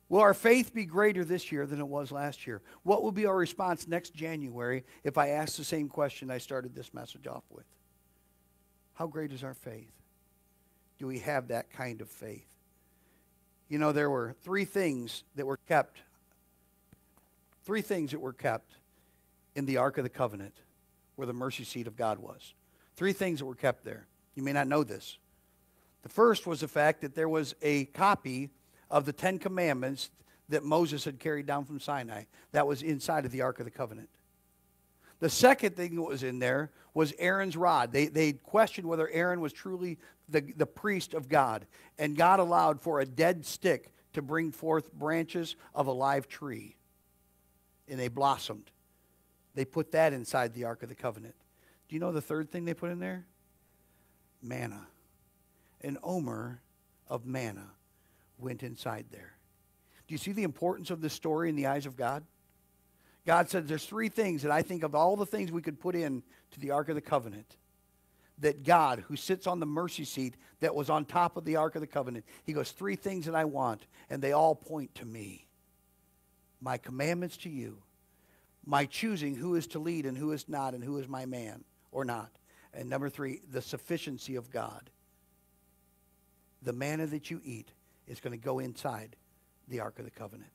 will our faith be greater this year than it was last year? What will be our response next January if I ask the same question I started this message off with? How great is our faith? Do we have that kind of faith? You know, there were three things that were kept, three things that were kept in the Ark of the Covenant where the mercy seat of God was. Three things that were kept there. You may not know this. The first was the fact that there was a copy of the Ten Commandments that Moses had carried down from Sinai that was inside of the Ark of the Covenant. The second thing that was in there was Aaron's rod. They, they questioned whether Aaron was truly the, the priest of God. And God allowed for a dead stick to bring forth branches of a live tree. And they blossomed. They put that inside the Ark of the Covenant. Do you know the third thing they put in there? Manna. An omer of manna went inside there. Do you see the importance of this story in the eyes of God? God said there's three things that I think of all the things we could put in to the Ark of the Covenant. That God, who sits on the mercy seat that was on top of the Ark of the Covenant, he goes, Three things that I want, and they all point to me. My commandments to you, my choosing who is to lead and who is not, and who is my man or not. And number three, the sufficiency of God. The manna that you eat is going to go inside the Ark of the Covenant.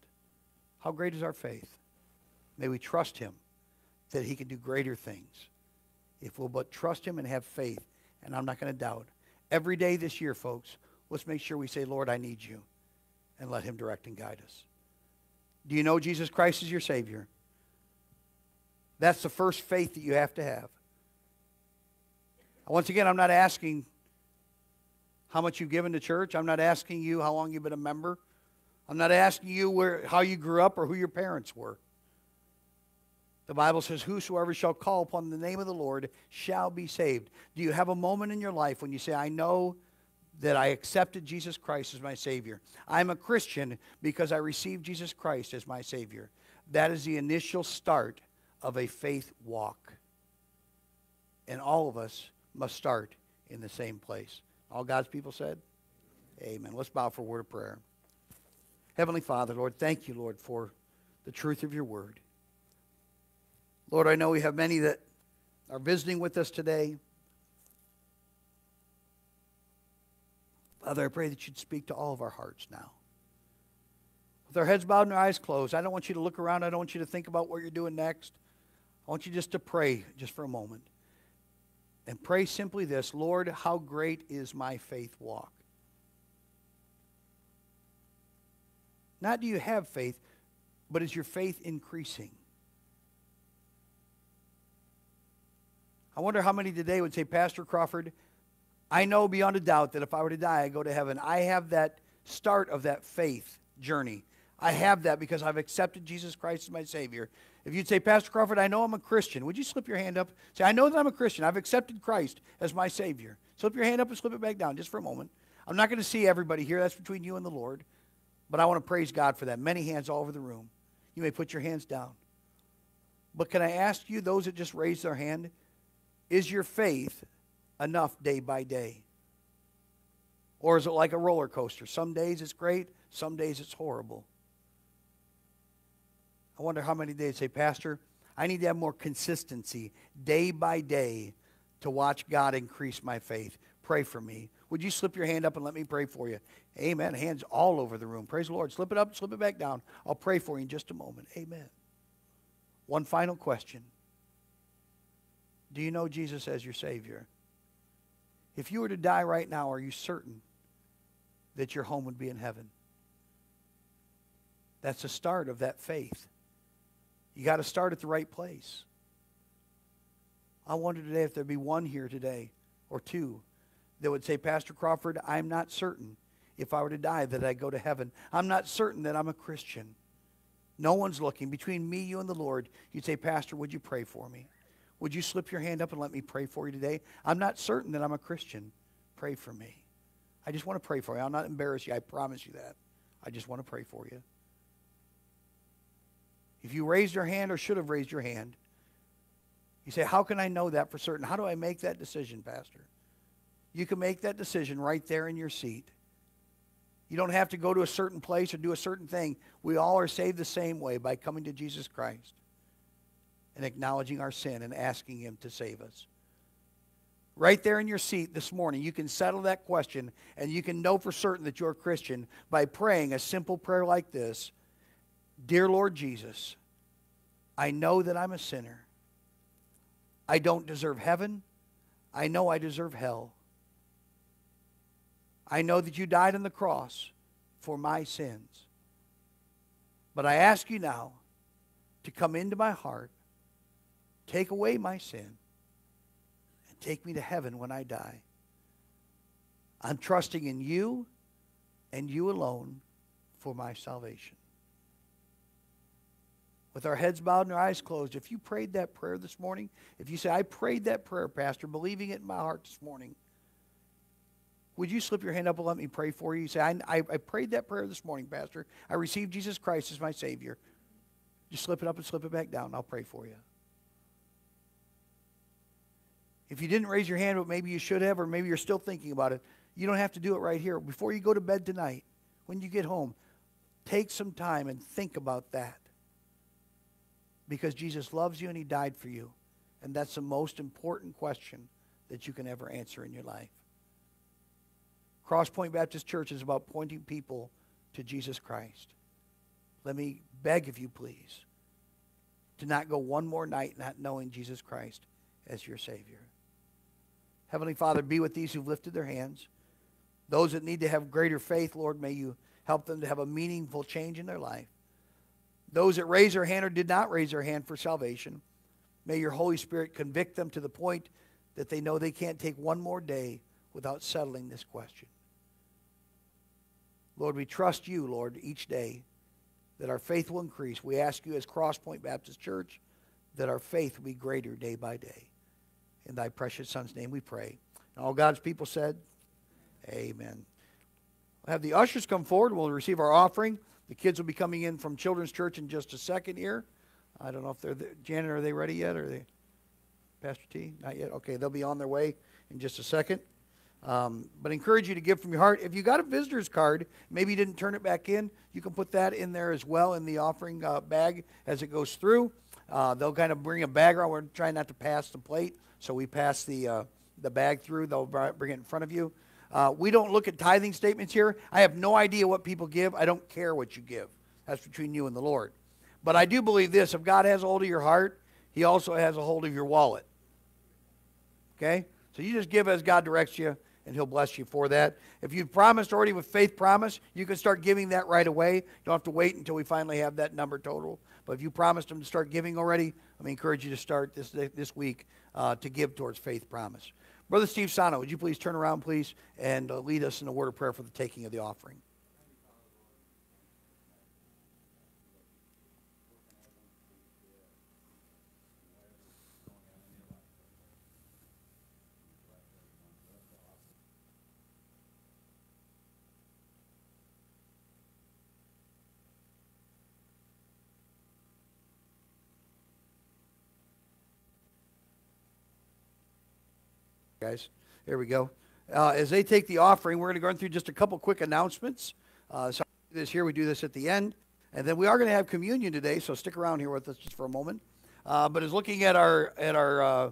How great is our faith? May we trust him that he can do greater things. If we'll but trust him and have faith, and I'm not going to doubt. Every day this year, folks, let's make sure we say, Lord, I need you, and let him direct and guide us. Do you know Jesus Christ is your Savior? That's the first faith that you have to have. Once again, I'm not asking how much you've given to church. I'm not asking you how long you've been a member. I'm not asking you where, how you grew up or who your parents were. The Bible says, Whosoever shall call upon the name of the Lord shall be saved. Do you have a moment in your life when you say, I know that I accepted Jesus Christ as my Savior? I'm a Christian because I received Jesus Christ as my Savior. That is the initial start of a faith walk. And all of us must start in the same place. All God's people said? Amen. Let's bow for a word of prayer. Heavenly Father, Lord, thank you, Lord, for the truth of your word. Lord, I know we have many that are visiting with us today. Father, I pray that you'd speak to all of our hearts now. With our heads bowed and our eyes closed, I don't want you to look around. I don't want you to think about what you're doing next. I want you just to pray just for a moment. And pray simply this Lord, how great is my faith walk? Not do you have faith, but is your faith increasing? I wonder how many today would say, Pastor Crawford, I know beyond a doubt that if I were to die, I go to heaven. I have that start of that faith journey. I have that because I've accepted Jesus Christ as my Savior. If you'd say, Pastor Crawford, I know I'm a Christian, would you slip your hand up? Say, I know that I'm a Christian. I've accepted Christ as my Savior. Slip your hand up and slip it back down just for a moment. I'm not going to see everybody here. That's between you and the Lord. But I want to praise God for that. Many hands all over the room. You may put your hands down. But can I ask you, those that just raised their hand, is your faith enough day by day? Or is it like a roller coaster? Some days it's great, some days it's horrible. I wonder how many days say, Pastor, I need to have more consistency day by day to watch God increase my faith. Pray for me. Would you slip your hand up and let me pray for you? Amen. Hands all over the room. Praise the Lord. Slip it up, slip it back down. I'll pray for you in just a moment. Amen. One final question Do you know Jesus as your Savior? If you were to die right now, are you certain that your home would be in heaven? That's the start of that faith. You got to start at the right place. I wonder today if there'd be one here today or two that would say, Pastor Crawford, I'm not certain if I were to die that I'd go to heaven. I'm not certain that I'm a Christian. No one's looking. Between me, you, and the Lord, you'd say, Pastor, would you pray for me? Would you slip your hand up and let me pray for you today? I'm not certain that I'm a Christian. Pray for me. I just want to pray for you. I'll not embarrass you. I promise you that. I just want to pray for you. If you raised your hand or should have raised your hand, you say, How can I know that for certain? How do I make that decision, Pastor? You can make that decision right there in your seat. You don't have to go to a certain place or do a certain thing. We all are saved the same way by coming to Jesus Christ and acknowledging our sin and asking Him to save us. Right there in your seat this morning, you can settle that question and you can know for certain that you're a Christian by praying a simple prayer like this Dear Lord Jesus, I know that I'm a sinner. I don't deserve heaven. I know I deserve hell. I know that you died on the cross for my sins. But I ask you now to come into my heart, take away my sin, and take me to heaven when I die. I'm trusting in you and you alone for my salvation with our heads bowed and our eyes closed, if you prayed that prayer this morning, if you say, I prayed that prayer, Pastor, believing it in my heart this morning, would you slip your hand up and let me pray for you? You say, I, I, I prayed that prayer this morning, Pastor. I received Jesus Christ as my Savior. Just slip it up and slip it back down. And I'll pray for you. If you didn't raise your hand, but maybe you should have, or maybe you're still thinking about it, you don't have to do it right here. Before you go to bed tonight, when you get home, take some time and think about that because Jesus loves you and he died for you. And that's the most important question that you can ever answer in your life. Crosspoint Baptist Church is about pointing people to Jesus Christ. Let me beg of you, please, to not go one more night not knowing Jesus Christ as your Savior. Heavenly Father, be with these who've lifted their hands. Those that need to have greater faith, Lord, may you help them to have a meaningful change in their life. Those that raise their hand or did not raise their hand for salvation, may your Holy Spirit convict them to the point that they know they can't take one more day without settling this question. Lord, we trust you, Lord, each day that our faith will increase. We ask you as Crosspoint Baptist Church that our faith will be greater day by day. In thy precious Son's name we pray. And all God's people said, Amen. We'll have the ushers come forward. We'll receive our offering. The kids will be coming in from Children's Church in just a second here. I don't know if they're, there. Janet, are they ready yet? Are they, Pastor T? Not yet? Okay, they'll be on their way in just a second. Um, but I encourage you to give from your heart. If you got a visitor's card, maybe you didn't turn it back in, you can put that in there as well in the offering uh, bag as it goes through. Uh, they'll kind of bring a bag around. We're trying not to pass the plate, so we pass the uh, the bag through. They'll bring it in front of you. Uh, we don't look at tithing statements here. I have no idea what people give. I don't care what you give. That's between you and the Lord. But I do believe this: if God has a hold of your heart, He also has a hold of your wallet. Okay, so you just give as God directs you and he'll bless you for that. If you've promised already with faith promise, you can start giving that right away. You don't have to wait until we finally have that number total. But if you promised him to start giving already, I encourage you to start this this week uh, to give towards faith promise. Brother Steve Sano, would you please turn around, please, and uh, lead us in a word of prayer for the taking of the offering? Guys. There we go. Uh, as they take the offering, we're going to go through just a couple quick announcements. Uh, so this here, we do this at the end, and then we are going to have communion today. So stick around here with us just for a moment. Uh, but as looking at our at our, uh,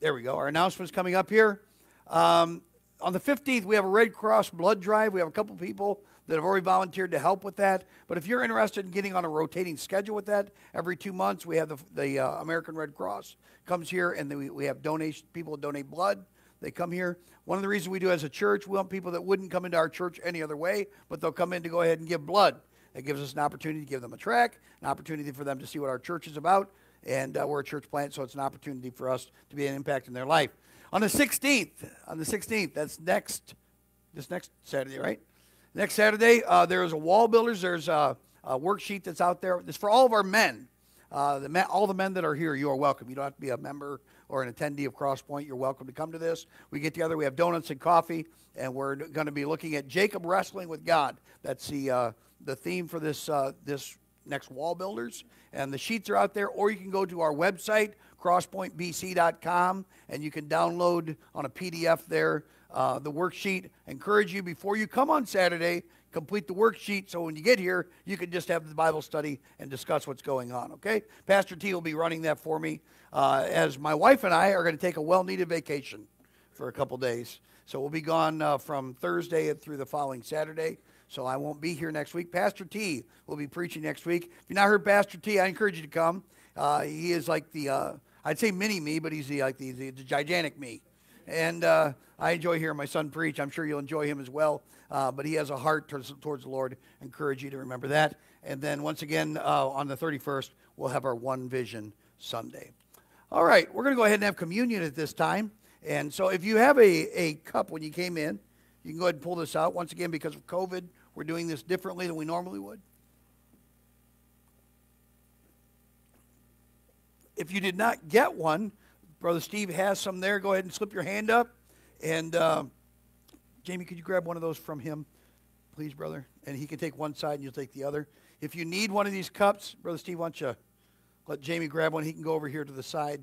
there we go. Our announcements coming up here. Um, on the 15th, we have a Red Cross blood drive. We have a couple people that have already volunteered to help with that. But if you're interested in getting on a rotating schedule with that, every two months we have the, the uh, American Red Cross comes here and we, we have donation people donate blood. They come here. One of the reasons we do as a church, we want people that wouldn't come into our church any other way, but they'll come in to go ahead and give blood. It gives us an opportunity to give them a track, an opportunity for them to see what our church is about, and uh, we're a church plant, so it's an opportunity for us to be an impact in their life. On the 16th, on the 16th, that's next, this next Saturday, right? Next Saturday, uh, there's a wall builders. There's a, a, worksheet that's out there. It's for all of our men. Uh, the men, all the men that are here, you are welcome. You don't have to be a member or an attendee of Crosspoint. You're welcome to come to this. We get together. We have donuts and coffee, and we're going to be looking at Jacob wrestling with God. That's the uh, the theme for this uh, this next wall builders. And the sheets are out there, or you can go to our website crosspointbc.com, and you can download on a PDF there uh, the worksheet. encourage you before you come on Saturday, complete the worksheet so when you get here, you can just have the Bible study and discuss what's going on, okay? Pastor T will be running that for me uh, as my wife and I are going to take a well needed vacation for a couple days. So we'll be gone uh, from Thursday through the following Saturday. So I won't be here next week. Pastor T will be preaching next week. If you've not heard Pastor T, I encourage you to come. Uh, he is like the, uh, I'd say mini me, but he's the, like the, the, the gigantic me. And uh, I enjoy hearing my son preach. I'm sure you'll enjoy him as well. Uh, but he has a heart towards, towards, the Lord. I encourage you to remember that. And then once again, uh, on the 31st, we'll have our One Vision Sunday. All right, we're going to go ahead and have communion at this time. And so if you have a, a cup when you came in, you can go ahead and pull this out. Once again, because of COVID, we're doing this differently than we normally would. If you did not get one, Brother Steve has some there. Go ahead and slip your hand up. And uh, Jamie, could you grab one of those from him, please, brother? And he can take one side and you'll take the other. If you need one of these cups, Brother Steve, why don't you let Jamie grab one? He can go over here to the side.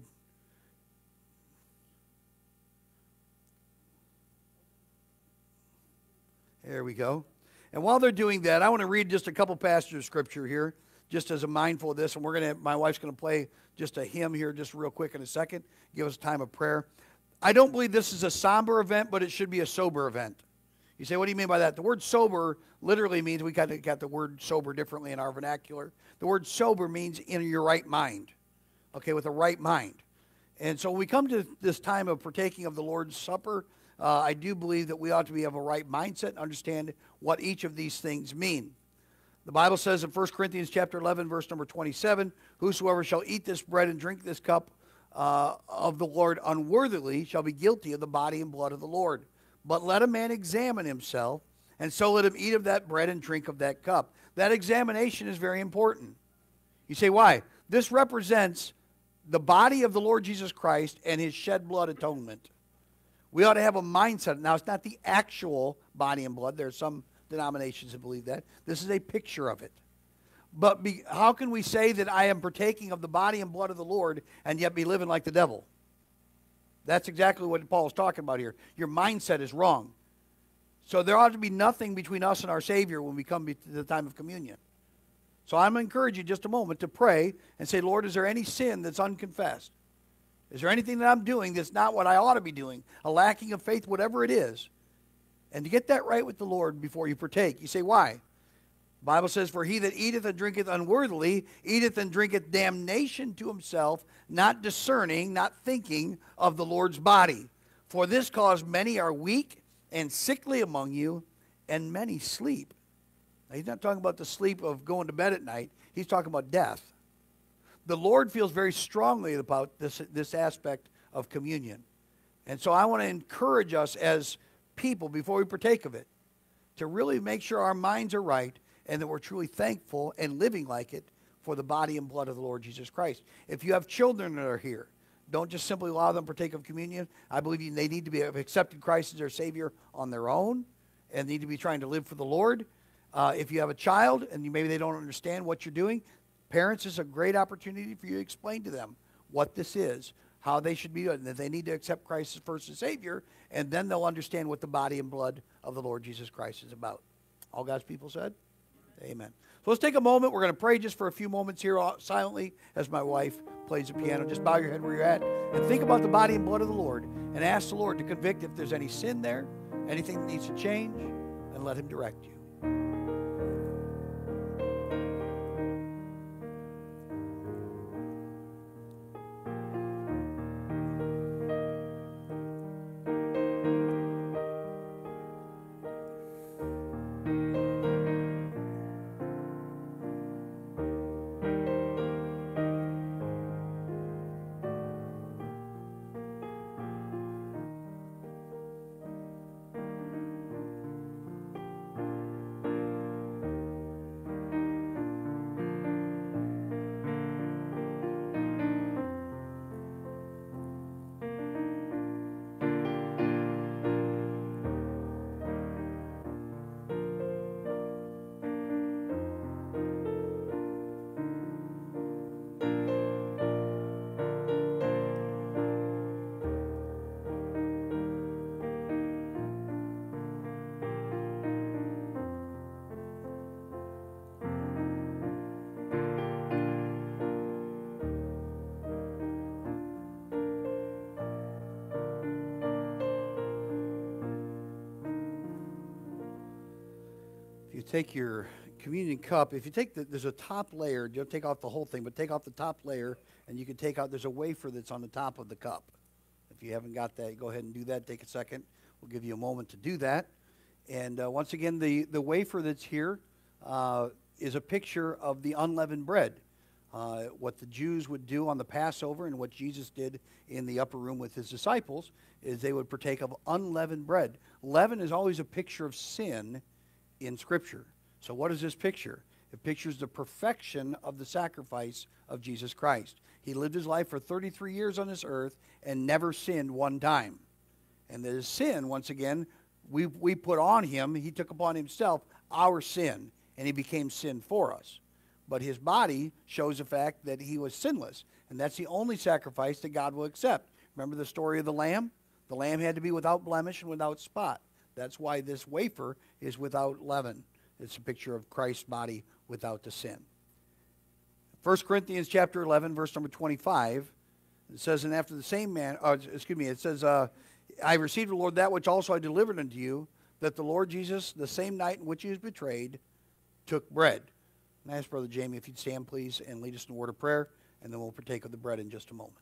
There we go. And while they're doing that, I want to read just a couple passages of scripture here, just as a mindful of this. And we're going to, my wife's going to play just a hymn here, just real quick in a second, give us time of prayer. I don't believe this is a somber event, but it should be a sober event. You say, what do you mean by that? The word sober literally means we kind of got the word sober differently in our vernacular. The word sober means in your right mind, okay, with a right mind. And so we come to this time of partaking of the Lord's Supper. Uh, I do believe that we ought to be of a right mindset and understand what each of these things mean. The Bible says in 1 Corinthians chapter 11, verse number 27, Whosoever shall eat this bread and drink this cup uh, of the Lord unworthily shall be guilty of the body and blood of the Lord. But let a man examine himself, And so let him eat of that bread and drink of that cup. That examination is very important. You say, why? This represents the body of the Lord Jesus Christ and his shed blood atonement. We ought to have a mindset. Now, it's not the actual body and blood. There are some denominations that believe that. This is a picture of it. But be, how can we say that I am partaking of the body and blood of the Lord and yet be living like the devil? That's exactly what Paul is talking about here. Your mindset is wrong. So there ought to be nothing between us and our Savior when we come to the time of communion. So I'm going to encourage you just a moment to pray and say, Lord, is there any sin that's unconfessed? Is there anything that I'm doing that's not what I ought to be doing? A lacking of faith, whatever it is. And to get that right with the Lord before you partake. You say, why? The Bible says, For he that eateth and drinketh unworthily eateth and drinketh damnation to himself, not discerning, not thinking of the Lord's body. For this cause many are weak and sickly among you, and many sleep. Now, he's not talking about the sleep of going to bed at night, he's talking about death. The Lord feels very strongly about this, this aspect of communion. And so I want to encourage us as people, before we partake of it, to really make sure our minds are right and that we're truly thankful and living like it for the body and blood of the Lord Jesus Christ. If you have children that are here, don't just simply allow them to partake of communion. I believe they need to be accepted Christ as their Savior on their own and need to be trying to live for the Lord. Uh, if you have a child and you, maybe they don't understand what you're doing, parents is a great opportunity for you to explain to them what this is, how they should be doing, that they need to accept Christ as first and Savior, and then they'll understand what the body and blood of the Lord Jesus Christ is about. All God's people said? Amen. So let's take a moment. We're going to pray just for a few moments here uh, silently as my wife plays the piano. Just bow your head where you're at and think about the body and blood of the Lord and ask the Lord to convict if there's any sin there, anything that needs to change, and let Him direct you. Take your communion cup, if you take the, there's a top layer, don't take off the whole thing, but take off the top layer, and you can take out, there's a wafer that's on the top of the cup. If you haven't got that, go ahead and do that. Take a second. We'll give you a moment to do that. And uh, once again, the, the wafer that's here uh, is a picture of the unleavened bread. Uh, what the Jews would do on the Passover and what Jesus did in the upper room with his disciples is they would partake of unleavened bread. Leaven is always a picture of sin in Scripture. So, what is this picture? It pictures the perfection of the sacrifice of Jesus Christ. He lived his life for 33 years on this earth and never sinned one time. And his sin, once again, we, we put on him, he took upon himself our sin, and he became sin for us. But his body shows the fact that he was sinless, and that's the only sacrifice that God will accept. Remember the story of the lamb? The lamb had to be without blemish and without spot. That's why this wafer is without leaven. It's a picture of Christ's body without the sin. 1 Corinthians chapter 11, verse number 25, it says, And after the same man, uh, excuse me, it says, uh, I received the Lord that which also I delivered unto you, that the Lord Jesus, the same night in which he was betrayed, took bread. And I ask Brother Jamie if you'd stand, please, and lead us in a word of prayer, and then we'll partake of the bread in just a moment.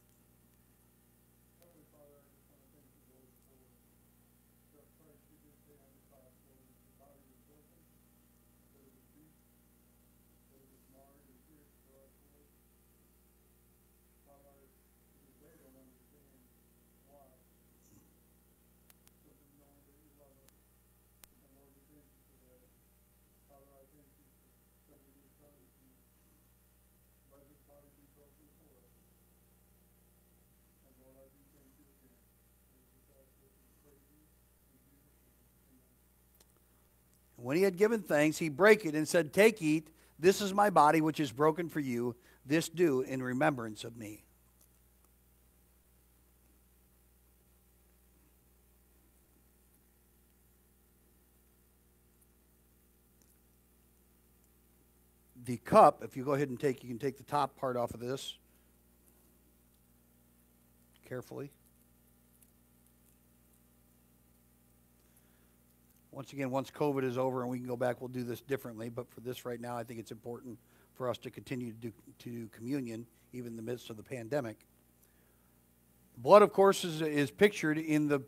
When he had given thanks, he brake it and said, Take, eat. This is my body, which is broken for you. This do in remembrance of me. The cup, if you go ahead and take, you can take the top part off of this carefully. Once again, once COVID is over and we can go back, we'll do this differently. But for this right now, I think it's important for us to continue to do, to do communion, even in the midst of the pandemic. Blood, of course, is, is pictured in the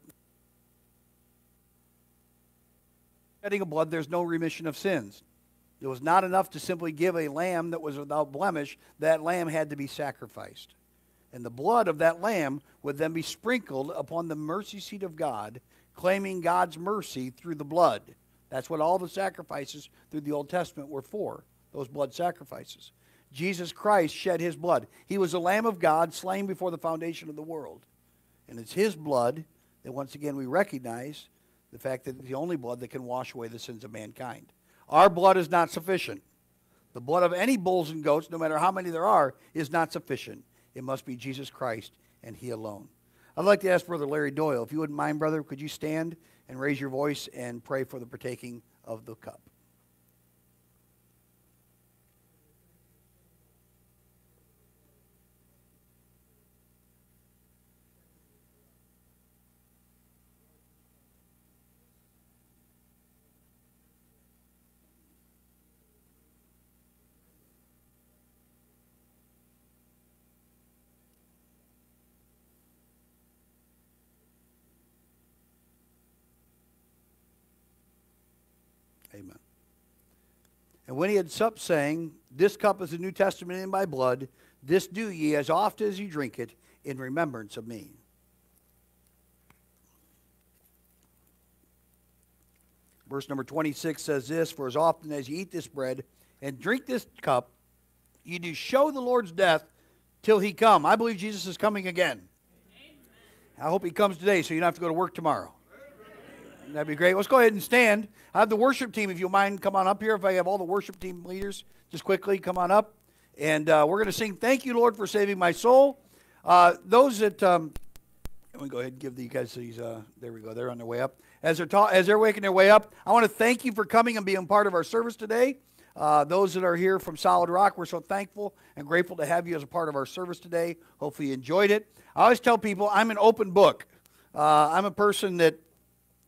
shedding of blood. There's no remission of sins. It was not enough to simply give a lamb that was without blemish. That lamb had to be sacrificed. And the blood of that lamb would then be sprinkled upon the mercy seat of God claiming God's mercy through the blood. That's what all the sacrifices through the Old Testament were for, those blood sacrifices. Jesus Christ shed his blood. He was the Lamb of God slain before the foundation of the world. And it's his blood that once again we recognize the fact that it's the only blood that can wash away the sins of mankind. Our blood is not sufficient. The blood of any bulls and goats, no matter how many there are, is not sufficient. It must be Jesus Christ and he alone. I'd like to ask Brother Larry Doyle, if you wouldn't mind, brother, could you stand and raise your voice and pray for the partaking of the cup? Amen. And when he had supped, saying, This cup is the New Testament in my blood. This do ye as oft as ye drink it in remembrance of me. Verse number 26 says this For as often as ye eat this bread and drink this cup, ye do show the Lord's death till he come. I believe Jesus is coming again. I hope he comes today so you don't have to go to work tomorrow. That'd be great. Let's go ahead and stand. I have the worship team, if you mind, come on up here. If I have all the worship team leaders, just quickly come on up. And uh, we're going to sing Thank You, Lord, for Saving My Soul. Uh, those that, um, let me go ahead and give these guys these, uh, there we go, they're on their way up. As they're, ta- as they're waking their way up, I want to thank you for coming and being part of our service today. Uh, those that are here from Solid Rock, we're so thankful and grateful to have you as a part of our service today. Hopefully, you enjoyed it. I always tell people I'm an open book. Uh, I'm a person that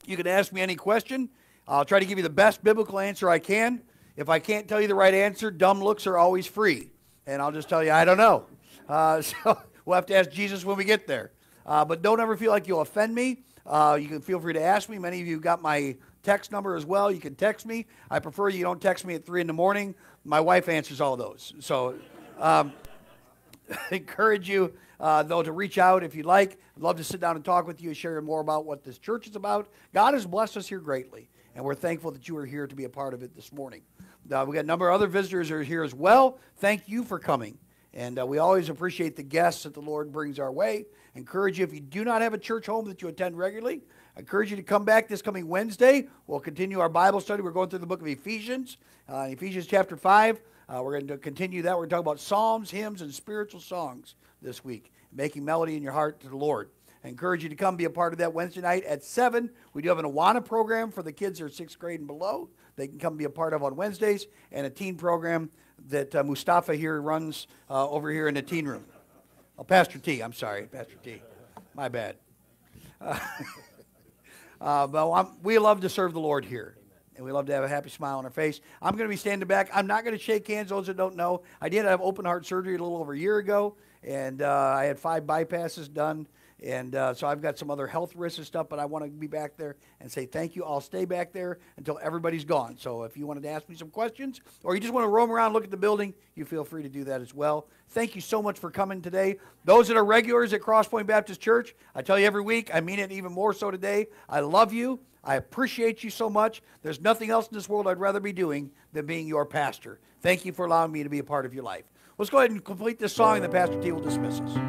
you can ask me any question. I'll try to give you the best biblical answer I can. If I can't tell you the right answer, dumb looks are always free. And I'll just tell you, I don't know. Uh, so we'll have to ask Jesus when we get there. Uh, but don't ever feel like you'll offend me. Uh, you can feel free to ask me. Many of you got my text number as well. You can text me. I prefer you don't text me at 3 in the morning. My wife answers all those. So um, encourage you, uh, though, to reach out if you'd like. I'd love to sit down and talk with you, share more about what this church is about. God has blessed us here greatly, and we're thankful that you are here to be a part of it this morning. Uh, we got a number of other visitors are here as well. Thank you for coming. And uh, we always appreciate the guests that the Lord brings our way. Encourage you, if you do not have a church home that you attend regularly, I encourage you to come back this coming Wednesday. We'll continue our Bible study. We're going through the book of Ephesians, uh, Ephesians chapter 5. Uh, we're going to continue that. We're going to talk about psalms, hymns, and spiritual songs this week making melody in your heart to the Lord. I encourage you to come be a part of that Wednesday night at 7. We do have an Awana program for the kids that are sixth grade and below. They can come be a part of on Wednesdays, and a teen program that uh, Mustafa here runs uh, over here in the teen room. Oh, Pastor T, I'm sorry, Pastor T. My bad. Uh, but I'm, we love to serve the Lord here and we love to have a happy smile on our face. I'm going to be standing back. I'm not going to shake hands. Those that don't know, I did have open heart surgery a little over a year ago, and uh, I had five bypasses done. And uh, so I've got some other health risks and stuff, but I want to be back there and say thank you. I'll stay back there until everybody's gone. So if you wanted to ask me some questions or you just want to roam around, look at the building, you feel free to do that as well. Thank you so much for coming today. Those that are regulars at Crosspoint Baptist Church, I tell you every week, I mean it even more so today. I love you. I appreciate you so much. There's nothing else in this world I'd rather be doing than being your pastor. Thank you for allowing me to be a part of your life. Let's go ahead and complete this song, and then Pastor T will dismiss us.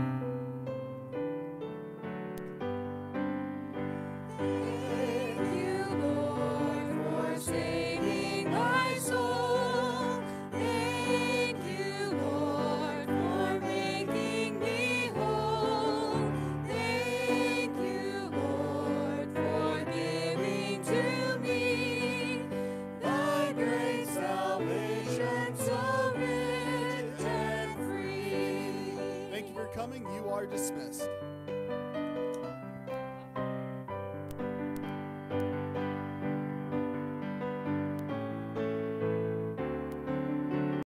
Are dismissed.